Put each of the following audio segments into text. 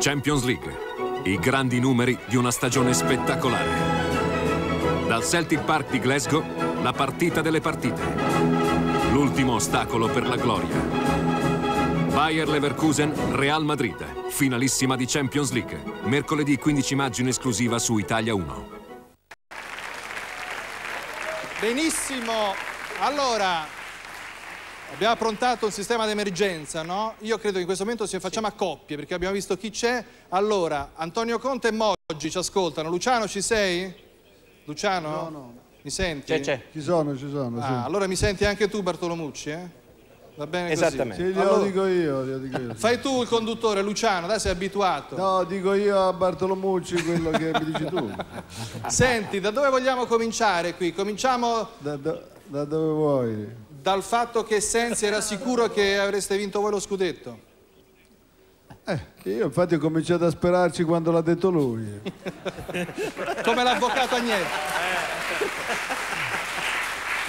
Champions League. I grandi numeri di una stagione spettacolare. Dal Celtic Park di Glasgow, la partita delle partite. L'ultimo ostacolo per la gloria. Bayer Leverkusen, Real Madrid, finalissima di Champions League. Mercoledì 15 maggio in esclusiva su Italia 1. Benissimo, allora abbiamo approntato un sistema d'emergenza, no? Io credo che in questo momento ci facciamo a coppie perché abbiamo visto chi c'è. Allora, Antonio Conte e Moggi ci ascoltano. Luciano ci sei? Luciano? No, no. Mi senti? C'è, c'è. Ci sono, ci sono. Ah, sì. allora mi senti anche tu Bartolomucci, eh? Va bene così? Esattamente. Sì, glielo Allora- dico io, glielo dico io. Fai tu il conduttore, Luciano, dai sei abituato. No, dico io a Bartolomucci quello che mi dici tu. Senti, da dove vogliamo cominciare qui? Cominciamo Da, da- da dove vuoi? Dal fatto che Sensi era sicuro che avreste vinto voi lo scudetto. Eh, io infatti ho cominciato a sperarci quando l'ha detto lui. Come l'avvocato Agnelli.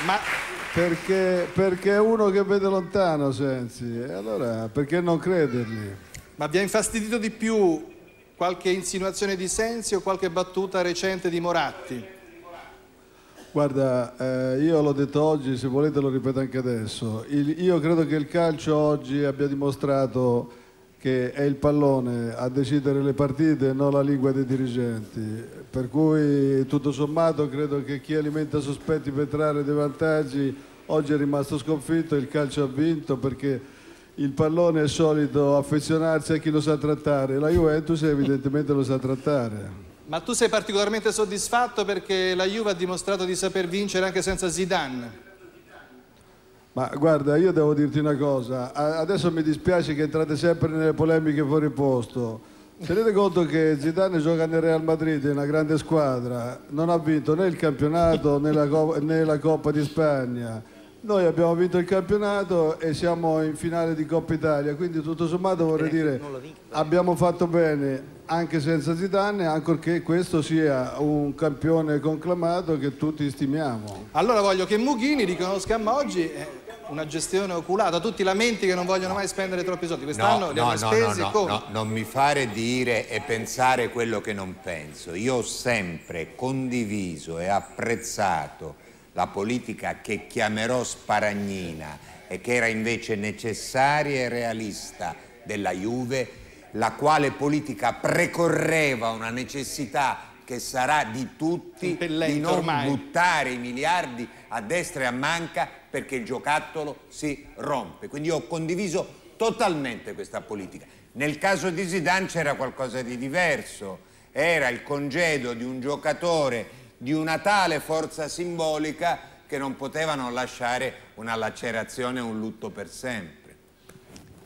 Ma Perché, perché è uno che vede lontano, Sensi. E allora, perché non credergli? Ma vi ha infastidito di più qualche insinuazione di Sensi o qualche battuta recente di Moratti? Guarda, eh, io l'ho detto oggi, se volete lo ripeto anche adesso. Il- io credo che il calcio oggi abbia dimostrato che è il pallone a decidere le partite e non la lingua dei dirigenti. Per cui tutto sommato credo che chi alimenta sospetti per trarre dei vantaggi oggi è rimasto sconfitto, il calcio ha vinto perché il pallone è solito affezionarsi a chi lo sa trattare, la Juventus evidentemente lo sa trattare. Ma tu sei particolarmente soddisfatto perché la Juve ha dimostrato di saper vincere anche senza Zidane. Ma guarda, io devo dirti una cosa, adesso mi dispiace che entrate sempre nelle polemiche fuori posto. Tenete conto che Zidane gioca nel Real Madrid, è una grande squadra, non ha vinto né il campionato né la, né la Coppa di Spagna. Noi abbiamo vinto il campionato e siamo in finale di Coppa Italia, quindi tutto sommato vorrei dire abbiamo fatto bene anche senza Zidane, ancorché questo sia un campione conclamato che tutti stimiamo. Allora voglio che Mughini riconosca a Moggi eh, una gestione oculata. Tutti lamenti che non vogliono mai spendere troppi soldi. Quest'anno li hanno spesi no, come? no, non mi fare dire e pensare quello che non penso. Io ho sempre condiviso e apprezzato la politica che chiamerò sparagnina e che era invece necessaria e realista della Juve, la quale politica precorreva una necessità che sarà di tutti di non ormai. buttare i miliardi a destra e a manca perché il giocattolo si rompe. Quindi io ho condiviso totalmente questa politica. Nel caso di Zidane c'era qualcosa di diverso, era il congedo di un giocatore di una tale forza simbolica che non potevano lasciare una lacerazione e un lutto per sempre.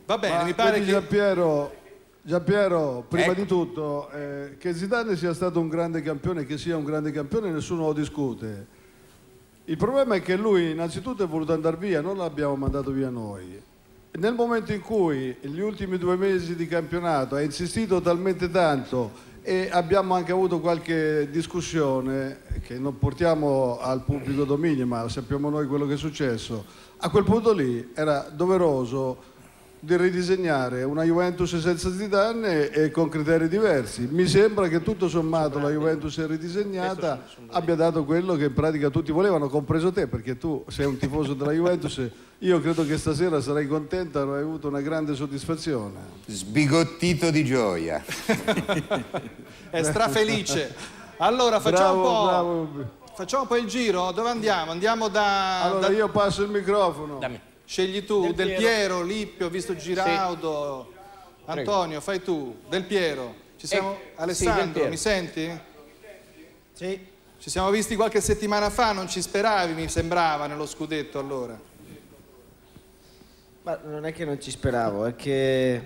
Va bene, Ma mi pare che... Giampiero, Giampiero, prima Ecco. di tutto, eh, che Zidane sia stato un grande campione, che sia un grande campione, nessuno lo discute. Il problema è che lui innanzitutto è voluto andare via, non l'abbiamo mandato via noi. Nel momento in cui gli ultimi due mesi di campionato ha insistito talmente tanto e abbiamo anche avuto qualche discussione che non portiamo al pubblico dominio, ma sappiamo noi quello che è successo, a quel punto lì era doveroso di ridisegnare una Juventus senza Zidane e con criteri diversi. Mi sembra che tutto sommato la Juventus ridisegnata abbia dato quello che in pratica tutti volevano, compreso te, perché tu sei un tifoso della Juventus. Io credo che stasera sarai contenta, avrai avuto una grande soddisfazione. Sbigottito di gioia. È strafelice. Allora facciamo Bravo, un po'... bravo. Facciamo un po' il giro, dove andiamo? Andiamo da... Allora da- io passo il microfono. Dammi. Scegli tu, Del, Piero. Lippio, ho visto Giraudo. Antonio, fai tu. Del Piero. Ci siamo... Eh, sì, Del Alessandro, Piero. mi senti? Sì. Ci siamo visti qualche settimana fa, non ci speravi, mi sembrava, nello scudetto allora. Ma non è che non ci speravo, è che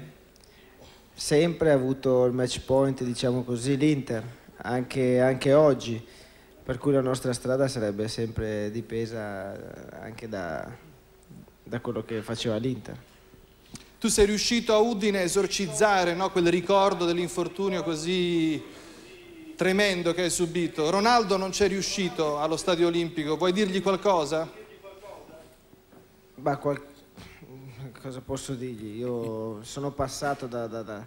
sempre ha avuto il match point, diciamo così, l'Inter, anche, anche oggi, per cui la nostra strada sarebbe sempre dipesa anche da, da quello che faceva l'Inter. Tu sei riuscito a Udine a esorcizzare no, quel ricordo dell'infortunio così tremendo che hai subito. Ronaldo non c'è riuscito allo Stadio Olimpico, vuoi dirgli qualcosa? Ma qual- cosa posso dirgli? Io sono passato da, da- da-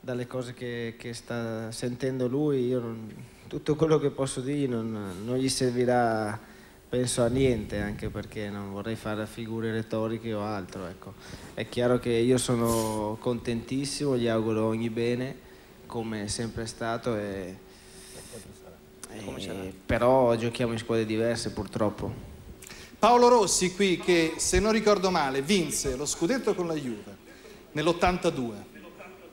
dalle cose che, che sta sentendo lui, io non, tutto quello che posso dire non, non gli servirà penso a niente, anche perché non vorrei fare figure retoriche o altro. Ecco. È chiaro che io sono contentissimo, gli auguro ogni bene, come è sempre stato, e, e, però giochiamo in squadre diverse purtroppo. Paolo Rossi qui che, se non ricordo male, vinse lo scudetto con la Juve nell'82,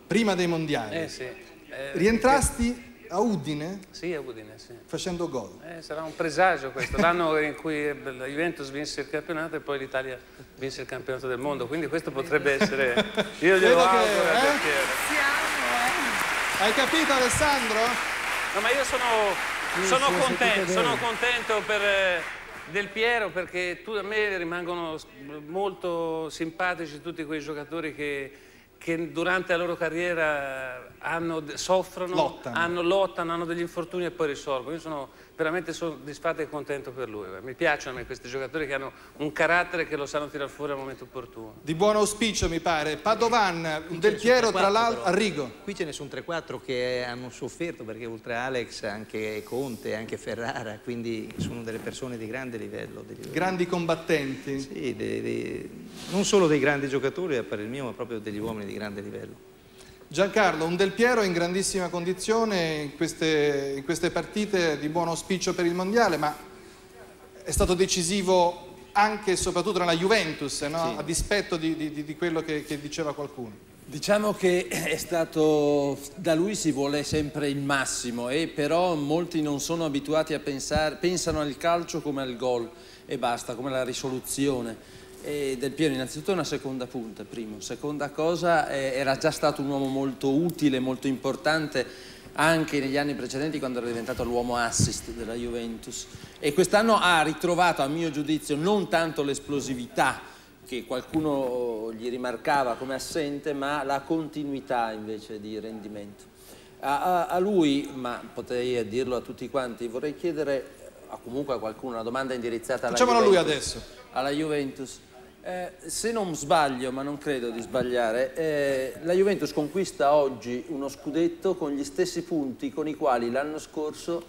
prima dei mondiali. Eh sì. Eh, Rientrasti a Udine? Sì, a Udine, sì. Facendo gol. Eh, sarà un presagio questo, l'anno in cui la Juventus vinse il campionato e poi l'Italia vinse il campionato del mondo, quindi questo potrebbe essere... Io glielo Vedo che- auguro a eh? Del Piero. Hai capito Alessandro? No, ma io sono, sono contento, sono contento per eh, Del Piero perché tu, a me rimangono molto simpatici tutti quei giocatori che, che durante la loro carriera hanno, soffrono, Lottano. hanno, lottano, hanno degli infortuni e poi risolvono. Io sono veramente soddisfatto e contento per lui. Mi piacciono questi giocatori che hanno un carattere che lo sanno tirare fuori al momento opportuno. Di buon auspicio mi pare. Padovan, Del Piero tra l'altro... Arrigo. Qui ce ne sono 3-4 che hanno sofferto perché oltre a Alex anche Conte, anche Ferrara, quindi sono delle persone di grande livello. di livello. Grandi combattenti. Sì, dei- dei- non solo dei grandi giocatori a parer mio, ma proprio degli uomini di grande livello. Giancarlo, un Del Piero in grandissima condizione in queste, in queste partite di buon auspicio per il Mondiale, ma è stato decisivo anche e soprattutto nella Juventus, no? a dispetto di, di- di quello che, che diceva qualcuno. Diciamo che è stato, da lui si vuole sempre il massimo e però molti non sono abituati a pensare, pensano al calcio come al gol e basta, come alla risoluzione. E Del Piero innanzitutto una seconda punta, primo. Seconda cosa, eh, era già stato un uomo molto utile, molto importante anche negli anni precedenti quando era diventato l'uomo assist della Juventus e quest'anno ha ritrovato a mio giudizio non tanto l'esplosività che qualcuno gli rimarcava come assente, ma la continuità invece di rendimento. A, a- a lui, ma potrei dirlo a tutti quanti, vorrei chiedere a comunque a qualcuno una domanda indirizzata alla Facciamolo a lui Juventus. adesso. Alla Juventus. Eh, se non sbaglio, ma non credo di sbagliare, eh, la Juventus conquista oggi uno scudetto con gli stessi punti con i quali l'anno scorso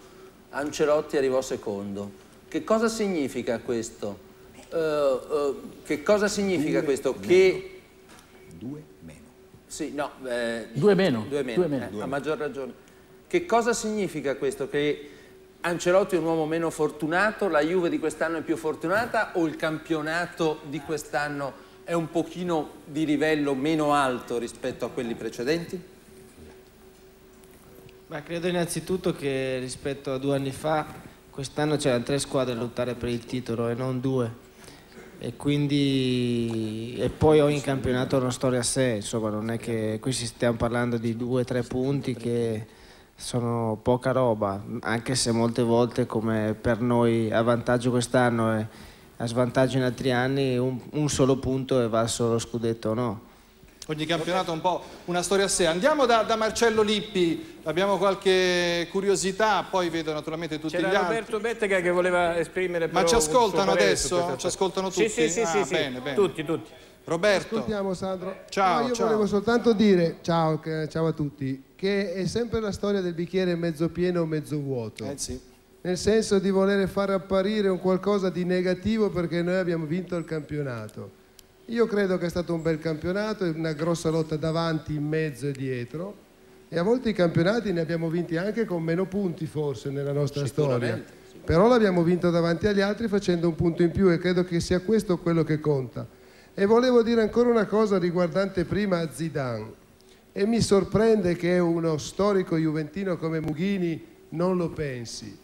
Ancelotti arrivò secondo. Che cosa significa questo? Eh, eh, che cosa significa questo? Che Due meno. sì, no, eh, Due meno, Due meno, due meno. eh, a maggior ragione. Che cosa significa questo? Che Ancelotti è un uomo meno fortunato, la Juve di quest'anno è più fortunata o il campionato di quest'anno è un pochino di livello meno alto rispetto a quelli precedenti? Ma credo innanzitutto che rispetto a due anni fa, quest'anno c'erano tre squadre a lottare per il titolo e non due. E quindi e poi ogni campionato ha una storia a sé, insomma, non è che qui stiamo parlando di due o tre punti che sono poca roba, anche se molte volte come per noi a vantaggio quest'anno e a svantaggio in altri anni un, un solo punto e va solo scudetto o no. Ogni campionato ha un po' una storia a sé. Andiamo da, da Marcello Lippi, abbiamo qualche curiosità, poi vedo naturalmente tutti C'era gli altri. Roberto Bettega che voleva esprimere Ma ci ascoltano adesso? Ci ascoltano Sì, tutti? Sì, sì, Ah, sì, sì. bene, bene. tutti, tutti. Roberto, Ascoltiamo Sandro. Ciao, No, io ciao. volevo soltanto dire, ciao, ciao a tutti, che è sempre la storia del bicchiere mezzo pieno o mezzo vuoto. eh sì. Nel senso di voler far apparire un qualcosa di negativo perché noi abbiamo vinto il campionato. Io credo che è stato un bel campionato, una grossa lotta davanti, in mezzo e dietro. E a volte i campionati ne abbiamo vinti anche con meno punti forse nella nostra storia. Però l'abbiamo vinto davanti agli altri facendo un punto in più e credo che sia questo quello che conta. E volevo dire ancora una cosa riguardante prima Zidane. E mi sorprende che uno storico juventino come Mughini non lo pensi.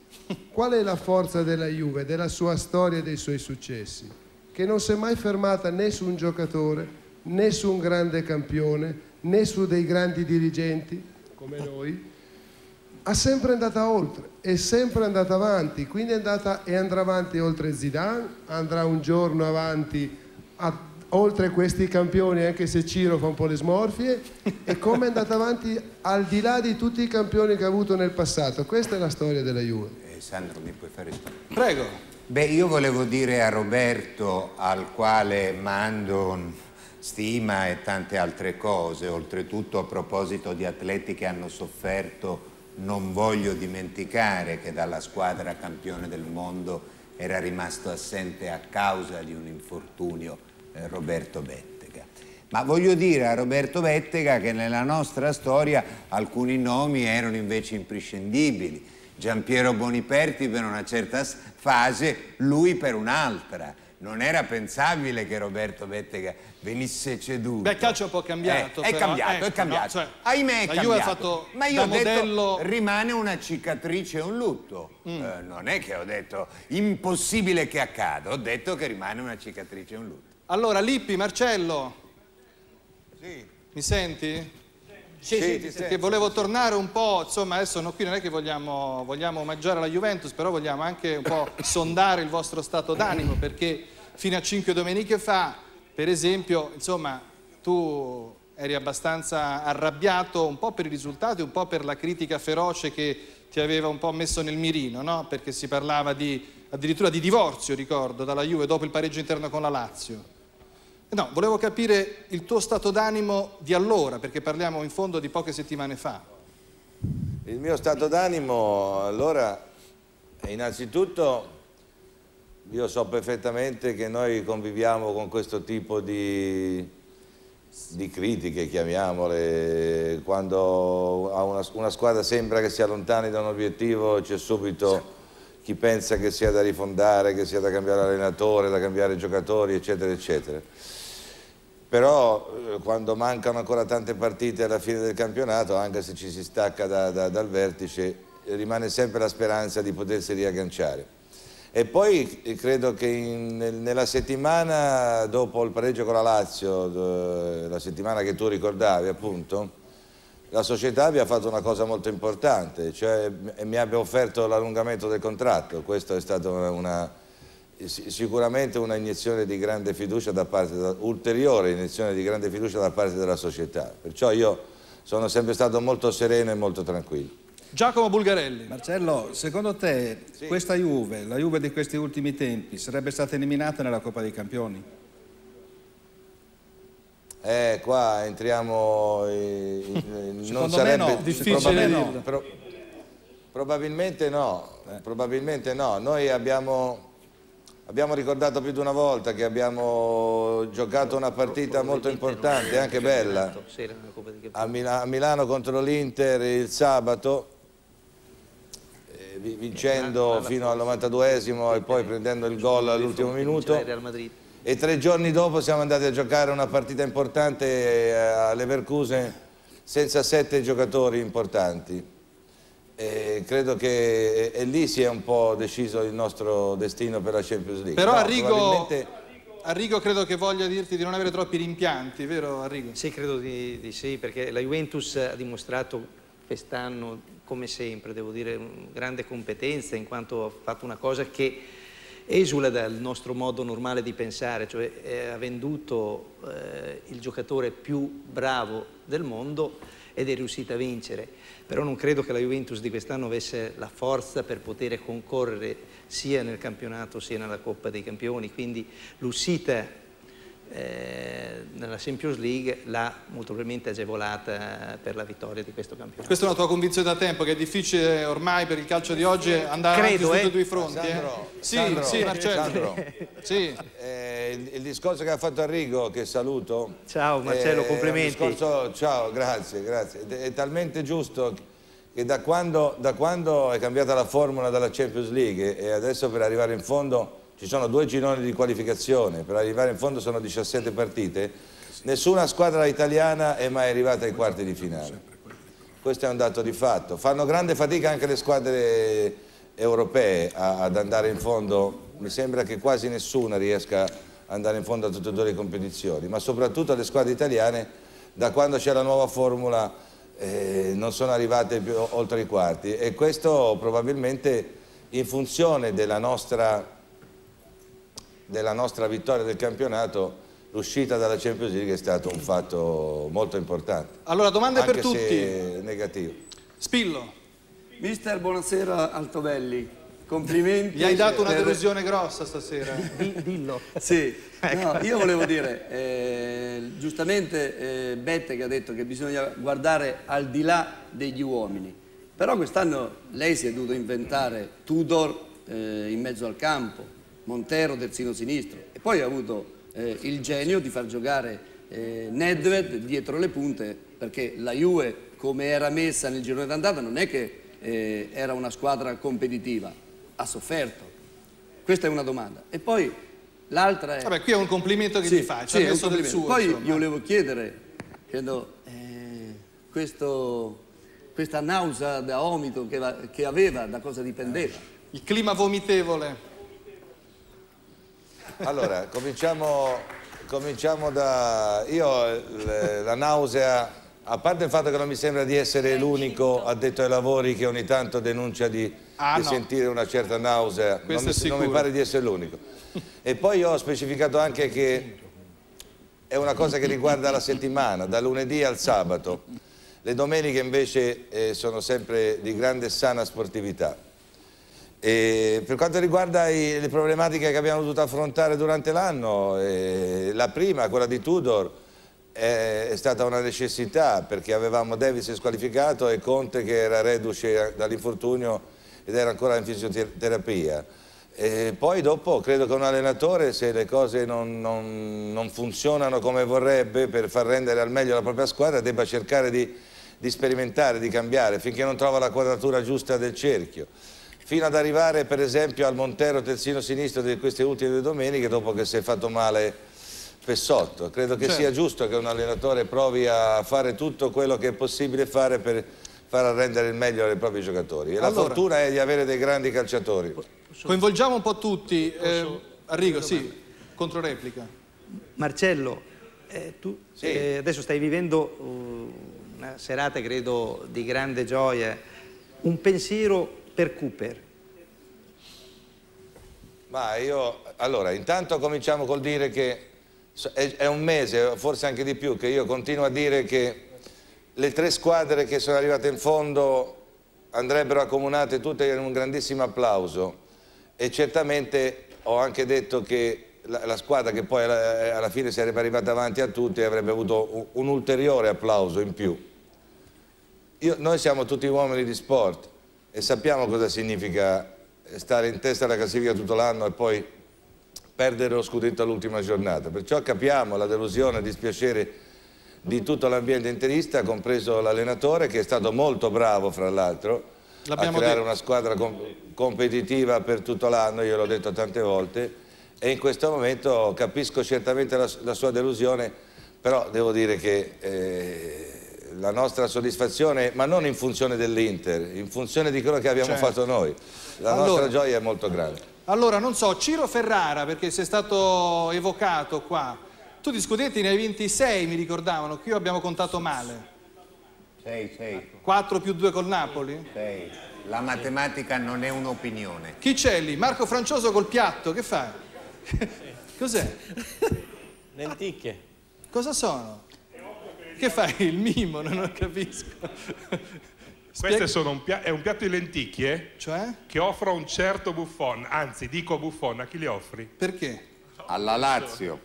Qual è la forza della Juve, della sua storia e dei suoi successi? Che non si è mai fermata né su un giocatore, né su un grande campione, né su dei grandi dirigenti come noi, ha sempre andata oltre, è sempre andata avanti, quindi è andata e andrà avanti oltre Zidane, andrà un giorno avanti a- oltre questi campioni, anche se Ciro fa un po' le smorfie, e come è andata avanti al di là di tutti i campioni che ha avuto nel passato. Questa è la storia della Juve. Eh, Sandro, mi puoi fare rispondere? Prego. Beh, io volevo dire a Roberto, al quale mando stima e tante altre cose. Oltretutto a proposito di atleti che hanno sofferto, non voglio dimenticare che dalla squadra campione del mondo era rimasto assente a causa di un infortunio Roberto Bettega. Ma voglio dire a Roberto Bettega che nella nostra storia alcuni nomi erano invece imprescindibili. Giampiero Boniperti per una certa fase, lui per un'altra non era pensabile che Roberto Bettega venisse ceduto. Beh, il calcio è un po' cambiato. Eh, è però, cambiato, ecco, è cambiato. no, cioè, Ahimè è cambiato. Juve ha fatto Ma io ho detto, modello... rimane una cicatrice e un lutto. Mm. Eh, non è che ho detto impossibile che accada, ho detto che rimane una cicatrice e un lutto. Allora, Lippi, Marcello. Mi senti? Sì, sì, ti Perché sento. volevo tornare un po', insomma, adesso no, qui non è che vogliamo, vogliamo omaggiare la Juventus, però vogliamo anche un po' sondare il vostro stato d'animo, perché fino a cinque domeniche fa, per esempio, insomma, tu eri abbastanza arrabbiato un po' per i risultati, un po' per la critica feroce che ti aveva un po' messo nel mirino, no? Perché si parlava di, addirittura di divorzio, ricordo, dalla Juve dopo il pareggio interno con la Lazio. No, volevo capire il tuo stato d'animo di allora, perché parliamo in fondo di poche settimane fa. Il mio stato d'animo allora, innanzitutto io so perfettamente che noi conviviamo con questo tipo di, di critiche, chiamiamole, quando una, una squadra sembra che si allontani da un obiettivo c'è subito chi pensa che sia da rifondare, che sia da cambiare allenatore, da cambiare giocatori, eccetera, eccetera. Però eh, quando mancano ancora tante partite alla fine del campionato, anche se ci si stacca da- da- dal vertice, rimane sempre la speranza di potersi riagganciare. E poi eh, credo che in- nel- nella settimana dopo il pareggio con la Lazio, eh, la settimana che tu ricordavi appunto, la società abbia fatto una cosa molto importante, cioè mi abbia offerto l'allungamento del contratto. Questo è stato una, una- si- sicuramente una iniezione di grande fiducia da parte, da- ulteriore iniezione di grande fiducia da parte della società. Perciò io sono sempre stato molto sereno e molto tranquillo. Giacomo Bulgarelli. Marcello, secondo te questa Juve, la Juve di questi ultimi tempi, sarebbe stata eliminata nella Coppa dei Campioni? Eh, qua entriamo in, in- non sarebbe no, difficile probabilmente, dirlo. pro- probabilmente no, probabilmente no. Noi abbiamo, abbiamo ricordato più di una volta che abbiamo giocato una partita molto importante, anche bella, a, Mila- a Milano contro l'Inter il sabato, eh, vi- vincendo fino al 92esimo e poi prendendo il gol all'ultimo minuto. E tre giorni dopo siamo andati a giocare una partita importante eh, a Leverkusen senza sette giocatori importanti. E credo che e, lì si è un po' deciso il nostro destino per la Champions League. Però No, Arrigo, probabilmente- Arrigo credo che voglia dirti di non avere troppi rimpianti, vero Arrigo? Sì, credo di, di sì, perché la Juventus ha dimostrato quest'anno, come sempre, devo dire, grande competenza in quanto ha fatto una cosa che esula dal nostro modo normale di pensare, cioè eh, ha venduto eh, il giocatore più bravo del mondo ed è riuscita a vincere. Però non credo che la Juventus di quest'anno avesse la forza per poter concorrere sia nel campionato sia nella Coppa dei Campioni, quindi l'uscita eh, nella Champions League l'ha molto probabilmente agevolata per la vittoria di questo campionato. Questa è una tua convinzione da tempo, che è difficile ormai per il calcio di oggi andare Credo, avanti su eh. tutti e due i fronti. eh? Sandro, Sì, Sandro, sì, Marcello. Sandro, Sì. eh, il, il discorso che ha fatto Arrigo, che saluto. Ciao Marcello, eh, complimenti. discorso- ciao, grazie, grazie. È, talmente giusto che da quando, da quando è cambiata la formula della Champions League e adesso per arrivare in fondo ci sono due gironi di qualificazione, per arrivare in fondo sono 17 partite, nessuna squadra italiana è mai arrivata ai quarti di finale. Questo è un dato di fatto. Fanno grande fatica anche le squadre europee ad andare in fondo, mi sembra che quasi nessuna riesca ad andare in fondo a tutte e due le competizioni, ma soprattutto le squadre italiane da quando c'è la nuova formula eh, non sono arrivate più oltre i quarti e questo probabilmente in funzione della nostra, della nostra vittoria del campionato l'uscita dalla Champions League è stato un fatto molto importante. Allora, domande per tutti. negativo. Spillo. Mister, buonasera Altovelli. complimenti. Gli hai dato una per- delusione grossa stasera. dillo. Sì, no, io volevo dire, eh, giustamente eh, Bette che ha detto che bisogna guardare al di là degli uomini, però quest'anno lei si è dovuto inventare Tudor eh, in mezzo al campo, Montero terzino sinistro e poi ha avuto eh, il genio di far giocare eh, Nedved dietro le punte perché la Juve come era messa nel girone d'andata non è che eh, era una squadra competitiva, ha sofferto. Questa è una domanda. E poi l'altra è... Vabbè, qui è un complimento che Sì, ti faccio, sì, ha messo del suo. Poi insomma. io volevo chiedere, credo, eh, questo- questa nausea da omito che, che aveva, da cosa dipendeva? Il clima vomitevole. Allora, cominciamo, cominciamo da... Io la nausea, a parte il fatto che non mi sembra di essere l'unico addetto ai lavori che ogni tanto denuncia di, Ah, di no. sentire una certa nausea, non mi, non mi pare di essere l'unico. E poi io ho specificato anche che è una cosa che riguarda la settimana, da lunedì al sabato. Le domeniche invece eh, sono sempre di grande e sana sportività. E per quanto riguarda i- le problematiche che abbiamo dovuto affrontare durante l'anno, eh, la prima, quella di Tudor, è, è stata una necessità perché avevamo Davis squalificato e Conte che era reduce dall'infortunio ed era ancora in fisioterapia. E poi dopo credo che un allenatore se le cose non, non- non funzionano come vorrebbe per far rendere al meglio la propria squadra debba cercare di, di sperimentare, di cambiare finché non trova la quadratura giusta del cerchio fino ad arrivare per esempio al Montero terzino sinistro di queste ultime due domeniche dopo che si è fatto male Pessotto. Credo che Certo. sia giusto che un allenatore provi a fare tutto quello che è possibile fare per far arrendere il meglio ai propri giocatori. E la Allora. fortuna è di avere dei grandi calciatori. Coinvolgiamo un po' tutti. Eh, Arrigo, sì, controreplica. Marcello, eh, tu eh, adesso stai vivendo uh, una serata, credo, di grande gioia. Un pensiero per Cooper. Ma io, allora, intanto cominciamo col dire che è, è un mese, forse anche di più, che io continuo a dire che le tre squadre che sono arrivate in fondo andrebbero accomunate tutte in un grandissimo applauso e certamente ho anche detto che la, la squadra che poi alla, alla fine sarebbe arrivata avanti a tutti avrebbe avuto un, un ulteriore applauso in più. Io- noi siamo tutti uomini di sport e sappiamo cosa significa stare in testa alla classifica tutto l'anno e poi perdere lo scudetto all'ultima giornata. Perciò capiamo la delusione e il dispiacere di tutto l'ambiente interista, compreso l'allenatore che è stato molto bravo fra l'altro a creare detto. una squadra com- competitiva per tutto l'anno, io l'ho detto tante volte e in questo momento capisco certamente la, la sua delusione, però devo dire che eh, la nostra soddisfazione, ma non in funzione dell'Inter, in funzione di quello che abbiamo Certo. fatto noi, la Allora. nostra gioia è molto grande. Allora, non so, Ciro Ferrara, perché sei stato evocato qua. Tu di scudetti ne hai vinti 6, mi ricordavano, qui abbiamo contato male. 6, 6, 4 più 2 col Napoli? 6. La matematica non è un'opinione. Chi c'è lì? Marco Francioso col piatto, che fai? Cos'è? Lenticchie. Cosa sono? Che fai? Il mimo, non lo capisco. Queste sono un pia- è un piatto di lenticchie Cioè? che offro a un certo Buffon, anzi dico Buffon, a chi li offri? Perché? Alla Lazio.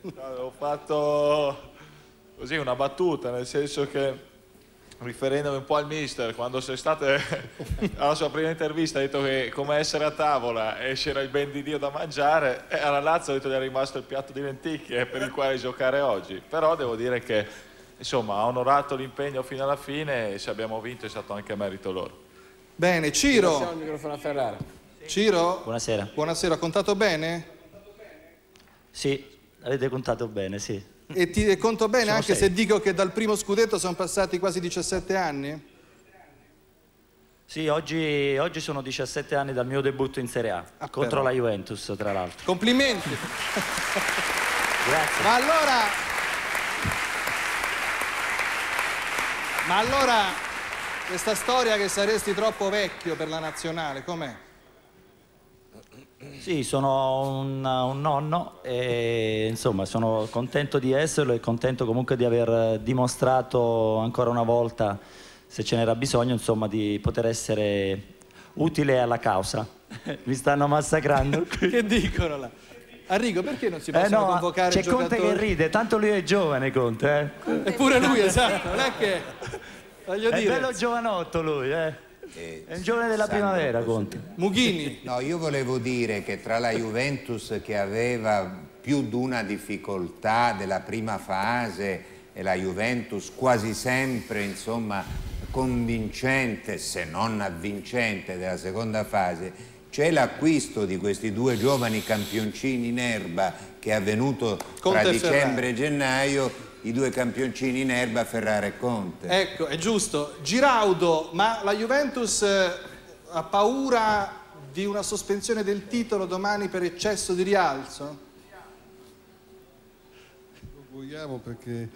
No, ho fatto così una battuta, nel senso che riferendomi un po' al mister, quando sei stato alla sua prima intervista ha detto che come essere a tavola e c'era il ben di Dio da mangiare, e alla Lazio ha detto che gli è rimasto il piatto di lenticchie per il quale giocare oggi. Però devo dire che insomma ha onorato l'impegno fino alla fine e se abbiamo vinto è stato anche merito loro. Bene, Ciro. il microfono a Ferrara. Ciro? Buonasera. Buonasera, contato bene? Sì, avete contato bene, sì. E ti conto bene Sono anche sei. se dico che dal primo scudetto sono passati quasi 17 anni? Sì, oggi, oggi sono 17 anni dal mio debutto in Serie A, contro però. la Juventus, tra l'altro. Complimenti. Grazie. Ma allora... Ma allora, questa storia che saresti troppo vecchio per la nazionale, com'è? Sì, sono un, un nonno e insomma sono contento di esserlo e contento comunque di aver dimostrato ancora una volta, se ce n'era bisogno, insomma, di poter essere utile alla causa. Mi stanno massacrando. che dicono là? Arrigo, perché non si Eh possono no, convocare c'è? Conte che ride, tanto lui è giovane Conte. Eh. Eppure lui, esatto, non è che... Voglio È dire... bello giovanotto lui, eh. È un giovane della Sandro, primavera, Conte. Mughini. No, io volevo dire che tra la Juventus che aveva più di una difficoltà della prima fase e la Juventus quasi sempre, insomma, convincente, se non avvincente della seconda fase, c'è l'acquisto di questi due giovani campioncini in erba che è avvenuto Conte tra dicembre e gennaio, i due campioncini in erba Ferrara e Conte. Ecco, è giusto. Giraudo, ma la Juventus eh, ha paura di una sospensione del titolo domani per eccesso di rialzo? Vogliamo perché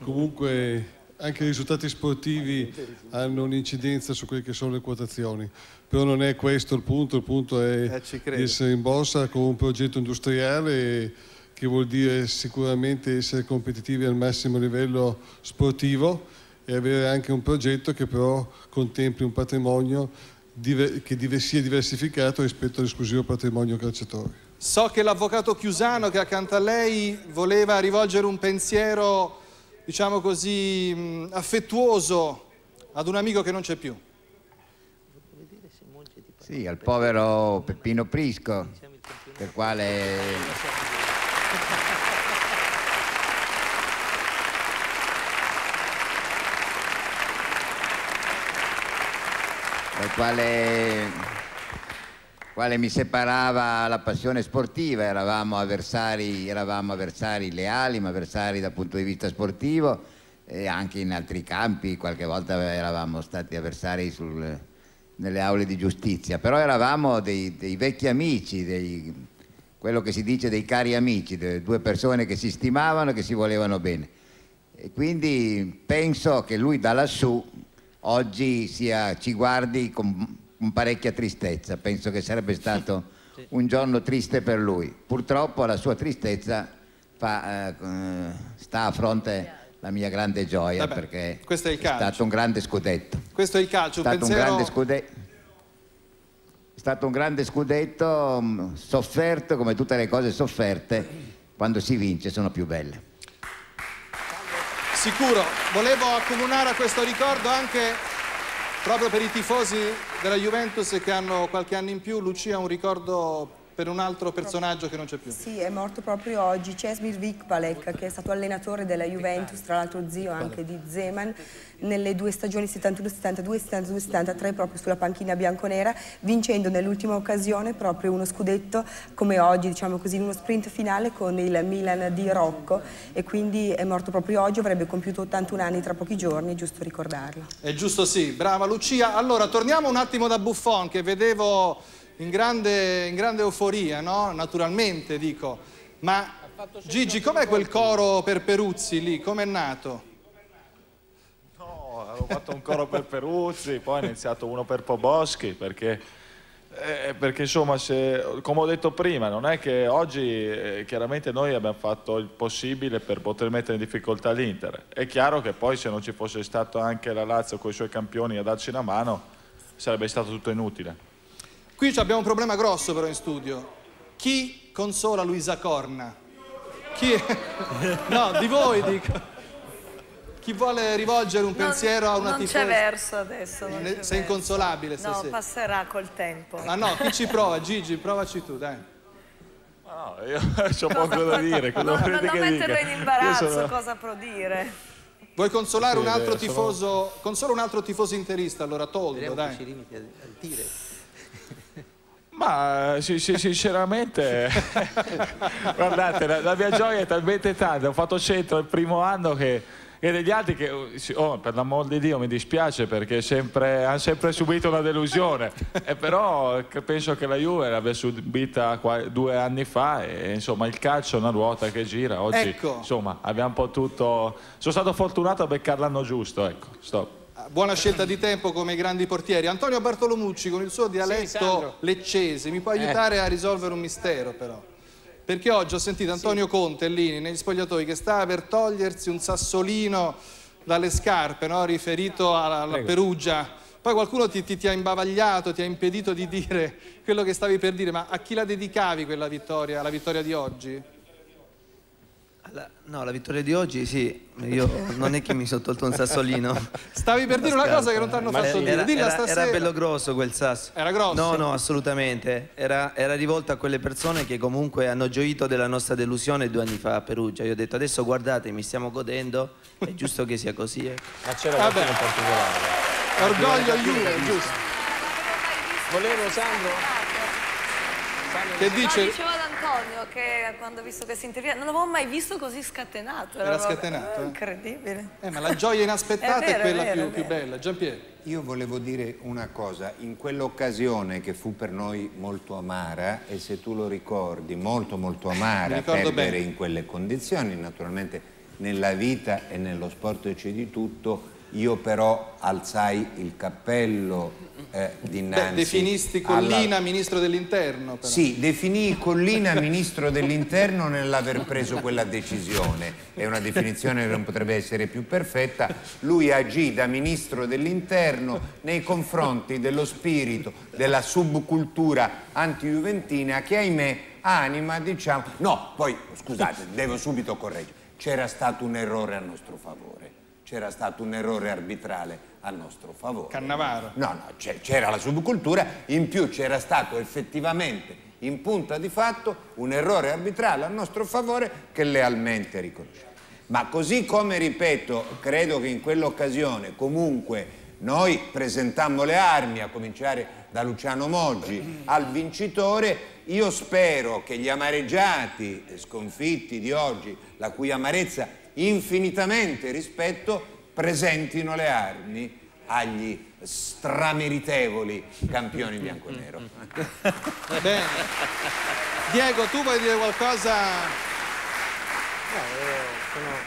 comunque anche i risultati sportivi hanno un'incidenza su quelle che sono le quotazioni, però non è questo il punto, il punto è Eh, di essere in borsa con un progetto industriale che vuol dire sicuramente essere competitivi al massimo livello sportivo e avere anche un progetto che però contempli un patrimonio che sia diversificato rispetto all'esclusivo patrimonio calciatori. So che l'avvocato Chiusano che accanto a lei voleva rivolgere un pensiero, diciamo così, affettuoso ad un amico che non c'è più. Sì, al povero Peppino Prisco, per quale dal quale, quale mi separava la passione sportiva, eravamo avversari, eravamo avversari leali, ma avversari dal punto di vista sportivo. E anche in altri campi, qualche volta eravamo stati avversari sul- nelle aule di giustizia, però eravamo dei, dei vecchi amici, dei- quello che si dice dei cari amici, due persone che si stimavano e che si volevano bene. E quindi penso che lui da lassù oggi sia- ci guardi con, con parecchia tristezza. Penso che sarebbe stato un giorno triste per lui. Purtroppo la sua tristezza fa, eh, sta a fronte la mia grande gioia Vabbè, perché questo è il calcio. stato un grande scudetto. Questo è il calcio, È un stato un pensiero... grande scudetto. È stato un grande scudetto mh, sofferto come tutte le cose sofferte, quando si vince sono più belle. Sicuro, volevo accomunare a questo ricordo anche proprio per i tifosi della Juventus che hanno qualche anno in più, Lucia un ricordo per un altro personaggio che non c'è più. Sì, è morto proprio oggi Cesmir Vikpalek, che è stato allenatore della Juventus, tra l'altro zio anche di Zeman, nelle due stagioni 71-72 72-73 proprio sulla panchina bianconera, vincendo nell'ultima occasione proprio uno scudetto come oggi, diciamo così, in uno sprint finale con il Milan di Rocco e quindi è morto proprio oggi, avrebbe compiuto 81 anni tra pochi giorni, è giusto ricordarlo. È giusto sì, brava Lucia. Allora, torniamo un attimo da Buffon che vedevo in grande, in grande euforia, no? Naturalmente dico. Ma Gigi, com'è quel coro per Peruzzi lì? Com'è nato? No, avevo fatto un coro per Peruzzi, poi ho iniziato uno per Poboschi, perché, eh, perché insomma, se- come ho detto prima, non è che oggi eh, chiaramente noi abbiamo fatto il possibile per poter mettere in difficoltà l'Inter. È chiaro che poi se non ci fosse stato anche la Lazio con i suoi campioni a darci una mano, sarebbe stato tutto inutile. Qui abbiamo un problema grosso però in studio. Chi consola Luisa Corna? Chi No, di voi dico. Chi vuole rivolgere un pensiero a una non tifosa? c'è verso adesso. non sei verso. inconsolabile No, stasera. passerà col tempo. Ma no, chi ci prova? Gigi, provaci tu, dai. No, io ho poco da dire. cosa No, non, non che metterlo dica? in imbarazzo, sono- cosa può dire? Vuoi consolare Sì, un altro sono- tifoso? Consola un altro tifoso interista, allora Toldo, dai. limiti al, tire. Ma sì, sì, sinceramente, guardate, la, la mia gioia è talmente tanta. Ho fatto centro il primo anno che, e degli altri che, oh, per l'amor di Dio, mi dispiace perché sempre, hanno sempre subito una delusione. E però che penso che la Juve l'abbia subita due anni fa e insomma il calcio è una ruota che gira. Oggi Ecco. insomma abbiamo potuto. Sono stato fortunato a beccar l'anno giusto, ecco. Stop. Buona scelta di tempo come i grandi portieri. Antonio Bartolomucci con il suo dialetto Sandro. leccese mi può aiutare a risolvere un mistero però. Perché oggi ho sentito Antonio Conte lì negli spogliatoi che stava per togliersi un sassolino dalle scarpe, no? riferito alla, alla. Perugia Poi qualcuno ti, ti- ti ha imbavagliato, ti ha impedito di dire quello che stavi per dire, ma a chi la dedicavi quella vittoria, la vittoria di oggi? La- no, la vittoria di oggi sì, io non è che mi sono tolto un sassolino. Stavi per dire una cosa che non ti hanno fatto dire. Era, Dilla era- stasera. era bello grosso quel sasso. Era grosso? No, no, assolutamente. Era, era rivolto a quelle persone che comunque hanno gioito della nostra delusione due anni fa a Perugia. Io ho detto adesso guardate, mi stiamo godendo, è giusto che sia così. ecco. Ma c'era qualcuno in particolare. Orgoglio Juve, giusto. Volevo Sandro? Che No, dice? Antonio che quando ho visto questa intervista non l'avevo mai visto così scatenato. Era proprio- scatenato, eh? Incredibile. Eh, ma la gioia inaspettata È vero, è quella vero, più, è più bella. Giampiero. Io volevo dire una cosa, in quell'occasione che fu per noi molto amara, e se tu lo ricordi, molto molto amara, perdere bene. in quelle condizioni, naturalmente nella vita e nello sport c'è di tutto, io però alzai il cappello eh, dinanzi Beh, definisti alla- Collina ministro dell'interno. Sì, definii Collina ministro dell'interno nell'aver preso quella decisione. È una definizione che non potrebbe essere più perfetta. Lui agì da ministro dell'interno nei confronti dello spirito della subcultura anti-juventina che ahimè anima, diciamo... No, poi scusate, devo subito correggere. C'era stato un errore a nostro favore. C'era stato un errore arbitrale a nostro favore. Cannavaro. No, no, c'era la subcultura, in più c'era stato effettivamente in punta di fatto un errore arbitrale a nostro favore che lealmente riconosciamo. Ma così come ripeto, credo che in quell'occasione comunque noi presentammo le armi, a cominciare da Luciano Moggi, al vincitore, io spero che gli amareggiati e sconfitti di oggi, la cui amarezza infinitamente rispetto, presentino le armi agli strameritevoli campioni bianconero. Bene. Diego, tu vuoi dire qualcosa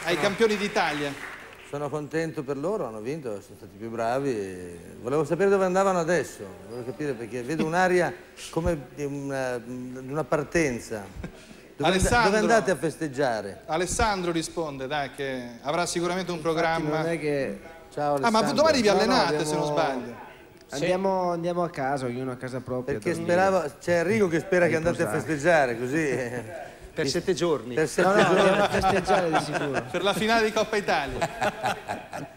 ai campioni d'Italia? Sono contento per loro, hanno vinto, sono stati più bravi. e Volevo sapere dove andavano adesso, volevo capire perché vedo un'aria come di una, di una partenza. Dove, Alessandro. dove andate a festeggiare? Alessandro risponde, dai, che avrà sicuramente un programma. non è che... Ciao Ah, ma Alessandro. domani vi No, no, allenate abbiamo- se non sbaglio. Andiamo, andiamo a casa, ognuno a casa propria. Perché speravo, c'è Enrico che spera che andate a festeggiare, così... eh, Per sette giorni. Per sette No, no, giorni. a festeggiare di sicuro. Per la finale di Coppa Italia.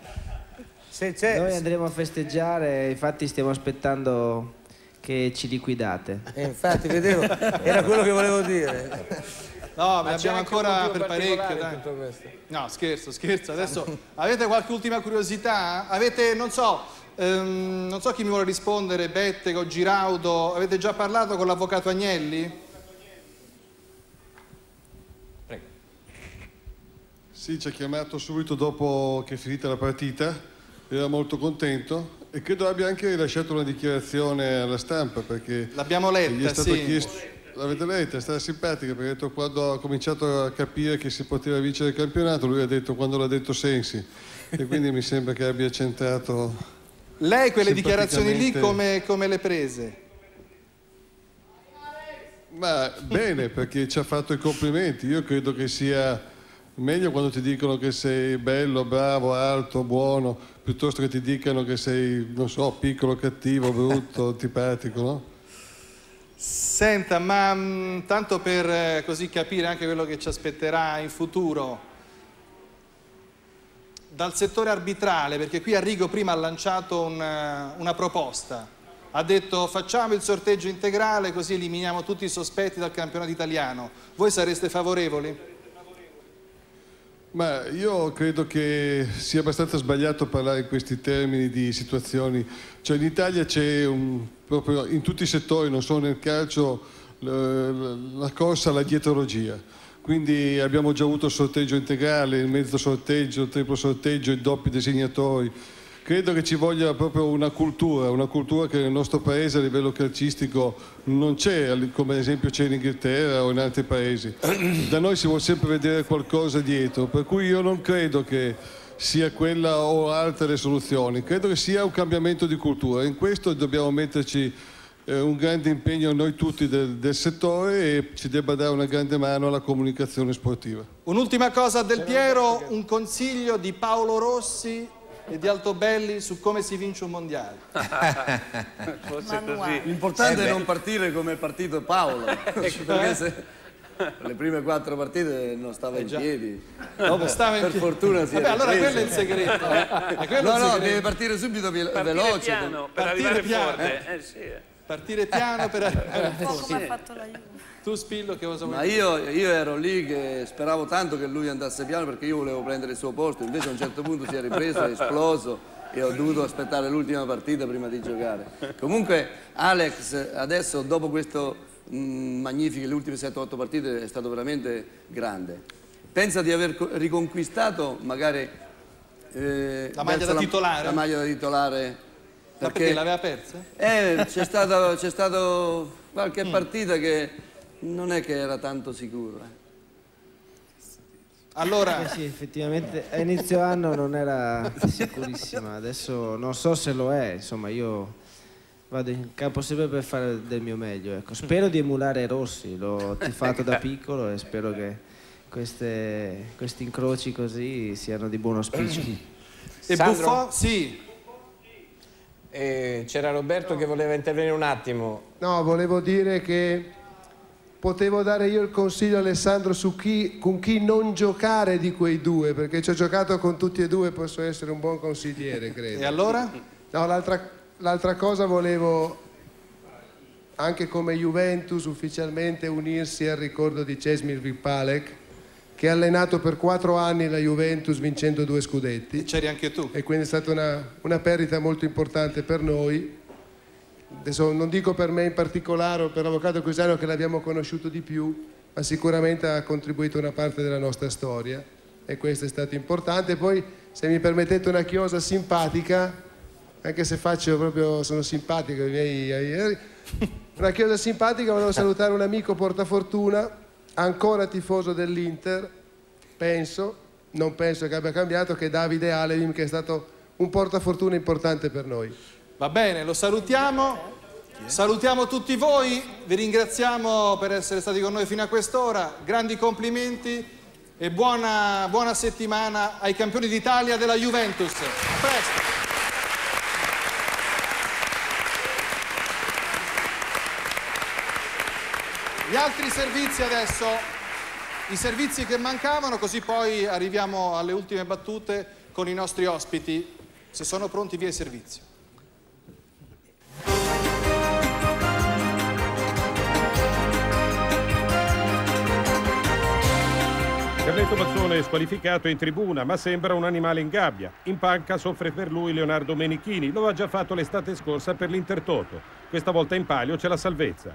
Se c'è- Noi andremo a festeggiare, infatti stiamo aspettando che ci liquidate. E infatti, vedevo, era quello che volevo dire. No, ma abbiamo ancora per parecchio. No, scherzo, scherzo. Adesso avete qualche ultima curiosità? Avete, non so, ehm, non so chi mi vuole rispondere, Bettego, Giraudo, avete già parlato con l'avvocato Agnelli? Sì, ci ha chiamato subito dopo che è finita la partita, era molto contento e credo abbia anche rilasciato una dichiarazione alla stampa perché L'abbiamo letta, gli è stato sì. chiesto... L'avete letta, è stata simpatica perché ha detto quando ha cominciato a capire che si poteva vincere il campionato, lui ha detto quando l'ha detto Sensi e quindi mi sembra che abbia centrato... Lei quelle dichiarazioni lì come, come le prese? Ma bene, perché ci ha fatto i complimenti. Io credo che sia meglio quando ti dicono che sei bello, bravo, alto, buono, piuttosto che ti dicano che sei, non so, piccolo, cattivo, brutto, antipatico, no? Senta, ma mh, tanto per eh, così capire anche quello che ci aspetterà in futuro, dal settore arbitrale, perché qui Arrigo prima ha lanciato una, una proposta, ha detto facciamo il sorteggio integrale così eliminiamo tutti i sospetti dal campionato italiano, voi sareste favorevoli? Ma io credo che sia abbastanza sbagliato parlare in questi termini di situazioni. Cioè in Italia c'è un, proprio in tutti i settori, non solo nel calcio, la corsa alla dietrologia. Quindi abbiamo già avuto il sorteggio integrale, il mezzo sorteggio, il triplo sorteggio, i doppi designatori. Credo che ci voglia proprio una cultura, una cultura che nel nostro paese a livello calcistico non c'è, come ad esempio c'è in Inghilterra o in altri paesi. Da noi si vuole sempre vedere qualcosa dietro, per cui io non credo che sia quella o altre soluzioni, credo che sia un cambiamento di cultura. In questo dobbiamo metterci eh, un grande impegno noi tutti del, del settore e ci debba dare una grande mano alla comunicazione sportiva. Un'ultima cosa del Piero, un consiglio di Paolo Rossi e di Altobelli su come si vince un mondiale. Forse così. L'importante Eh è beh. non partire come è partito Paolo, perché se le prime quattro partite non stava in piedi. Dopo stava in per piedi. fortuna si Vabbè, è allora quello è il segreto. eh. No, no, segreto. deve partire subito ve- Partire veloce. piano per Partire arrivare piano. forte. Eh, sì. eh. Partire piano per arrivare Un po' come ha fatto la Juve. Tu Spillo che cosa vuoi Ma io, io ero lì che speravo tanto che lui andasse piano perché io volevo prendere il suo posto, invece a un certo punto si è ripreso, è esploso e ho dovuto aspettare l'ultima partita prima di giocare. Comunque Alex adesso dopo questo mh, magnifico, le ultime 7-8 partite è stato veramente grande. Pensa di aver co- riconquistato magari eh, La maglia da titolare? La maglia da titolare. Ma perché l'aveva persa? Eh, c'è stato, c'è stato qualche partita che non è che era tanto sicuro. eh. Allora, Eh sì, effettivamente a inizio anno non era sicurissima, adesso non so se lo è, insomma io vado in campo sempre per fare del mio meglio. Ecco. Spero di emulare Rossi, l'ho tifato da piccolo e spero che queste- questi incroci così siano di buon auspicio. E Sandro? Buffon? Sì. Eh, c'era Roberto che voleva intervenire un attimo. No, volevo dire che potevo dare io il consiglio a Alessandro su chi, con chi non giocare di quei due, perché ci ho giocato con tutti e due e posso essere un buon consigliere, credo. E allora? No, l'altra, cosa volevo anche come Juventus ufficialmente unirsi al ricordo di Cesmir Vipalek che ha allenato per quattro anni la Juventus vincendo due scudetti. C'eri anche tu. E quindi è stata una, una perdita molto importante per noi. Adesso non dico per me in particolare o per l'avvocato Cusano che l'abbiamo conosciuto di più, ma sicuramente ha contribuito una parte della nostra storia e questo è stato importante. Poi, se mi permettete una chiosa simpatica, anche se faccio proprio, sono simpatico miei... una chiosa simpatica, volevo salutare un amico portafortuna, ancora tifoso dell'Inter, penso, non penso che abbia cambiato, che è Davide Alevim, che è stato un portafortuna importante per noi. Va bene, lo salutiamo. Salutiamo tutti voi, vi ringraziamo per essere stati con noi fino a quest'ora, grandi complimenti e buona, buona settimana ai campioni d'Italia della Juventus. A presto! Gli altri servizi adesso, i servizi che mancavano, così poi arriviamo alle ultime battute con i nostri ospiti. Se sono pronti, via i servizi. Carletto Mazzone è squalificato in tribuna, ma sembra un animale in gabbia. In panca soffre per lui Leonardo Menichini. Lo ha già fatto l'estate scorsa per l'Intertoto. Questa volta in palio c'è la salvezza.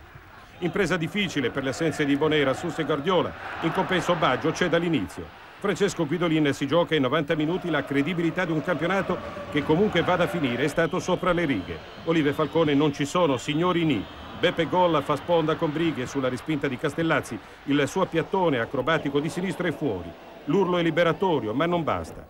Impresa difficile per le assenze di Bonera, Sus e Guardiola. In compenso Baggio c'è dall'inizio. Francesco Guidolin si gioca in 90 minuti la credibilità di un campionato che comunque vada a finire è stato sopra le righe. Olive Falcone non ci sono, signori ni. Beppe Golla fa sponda con brighe sulla respinta di Castellazzi. Il suo piattone acrobatico di sinistra è fuori. L'urlo è liberatorio, ma non basta.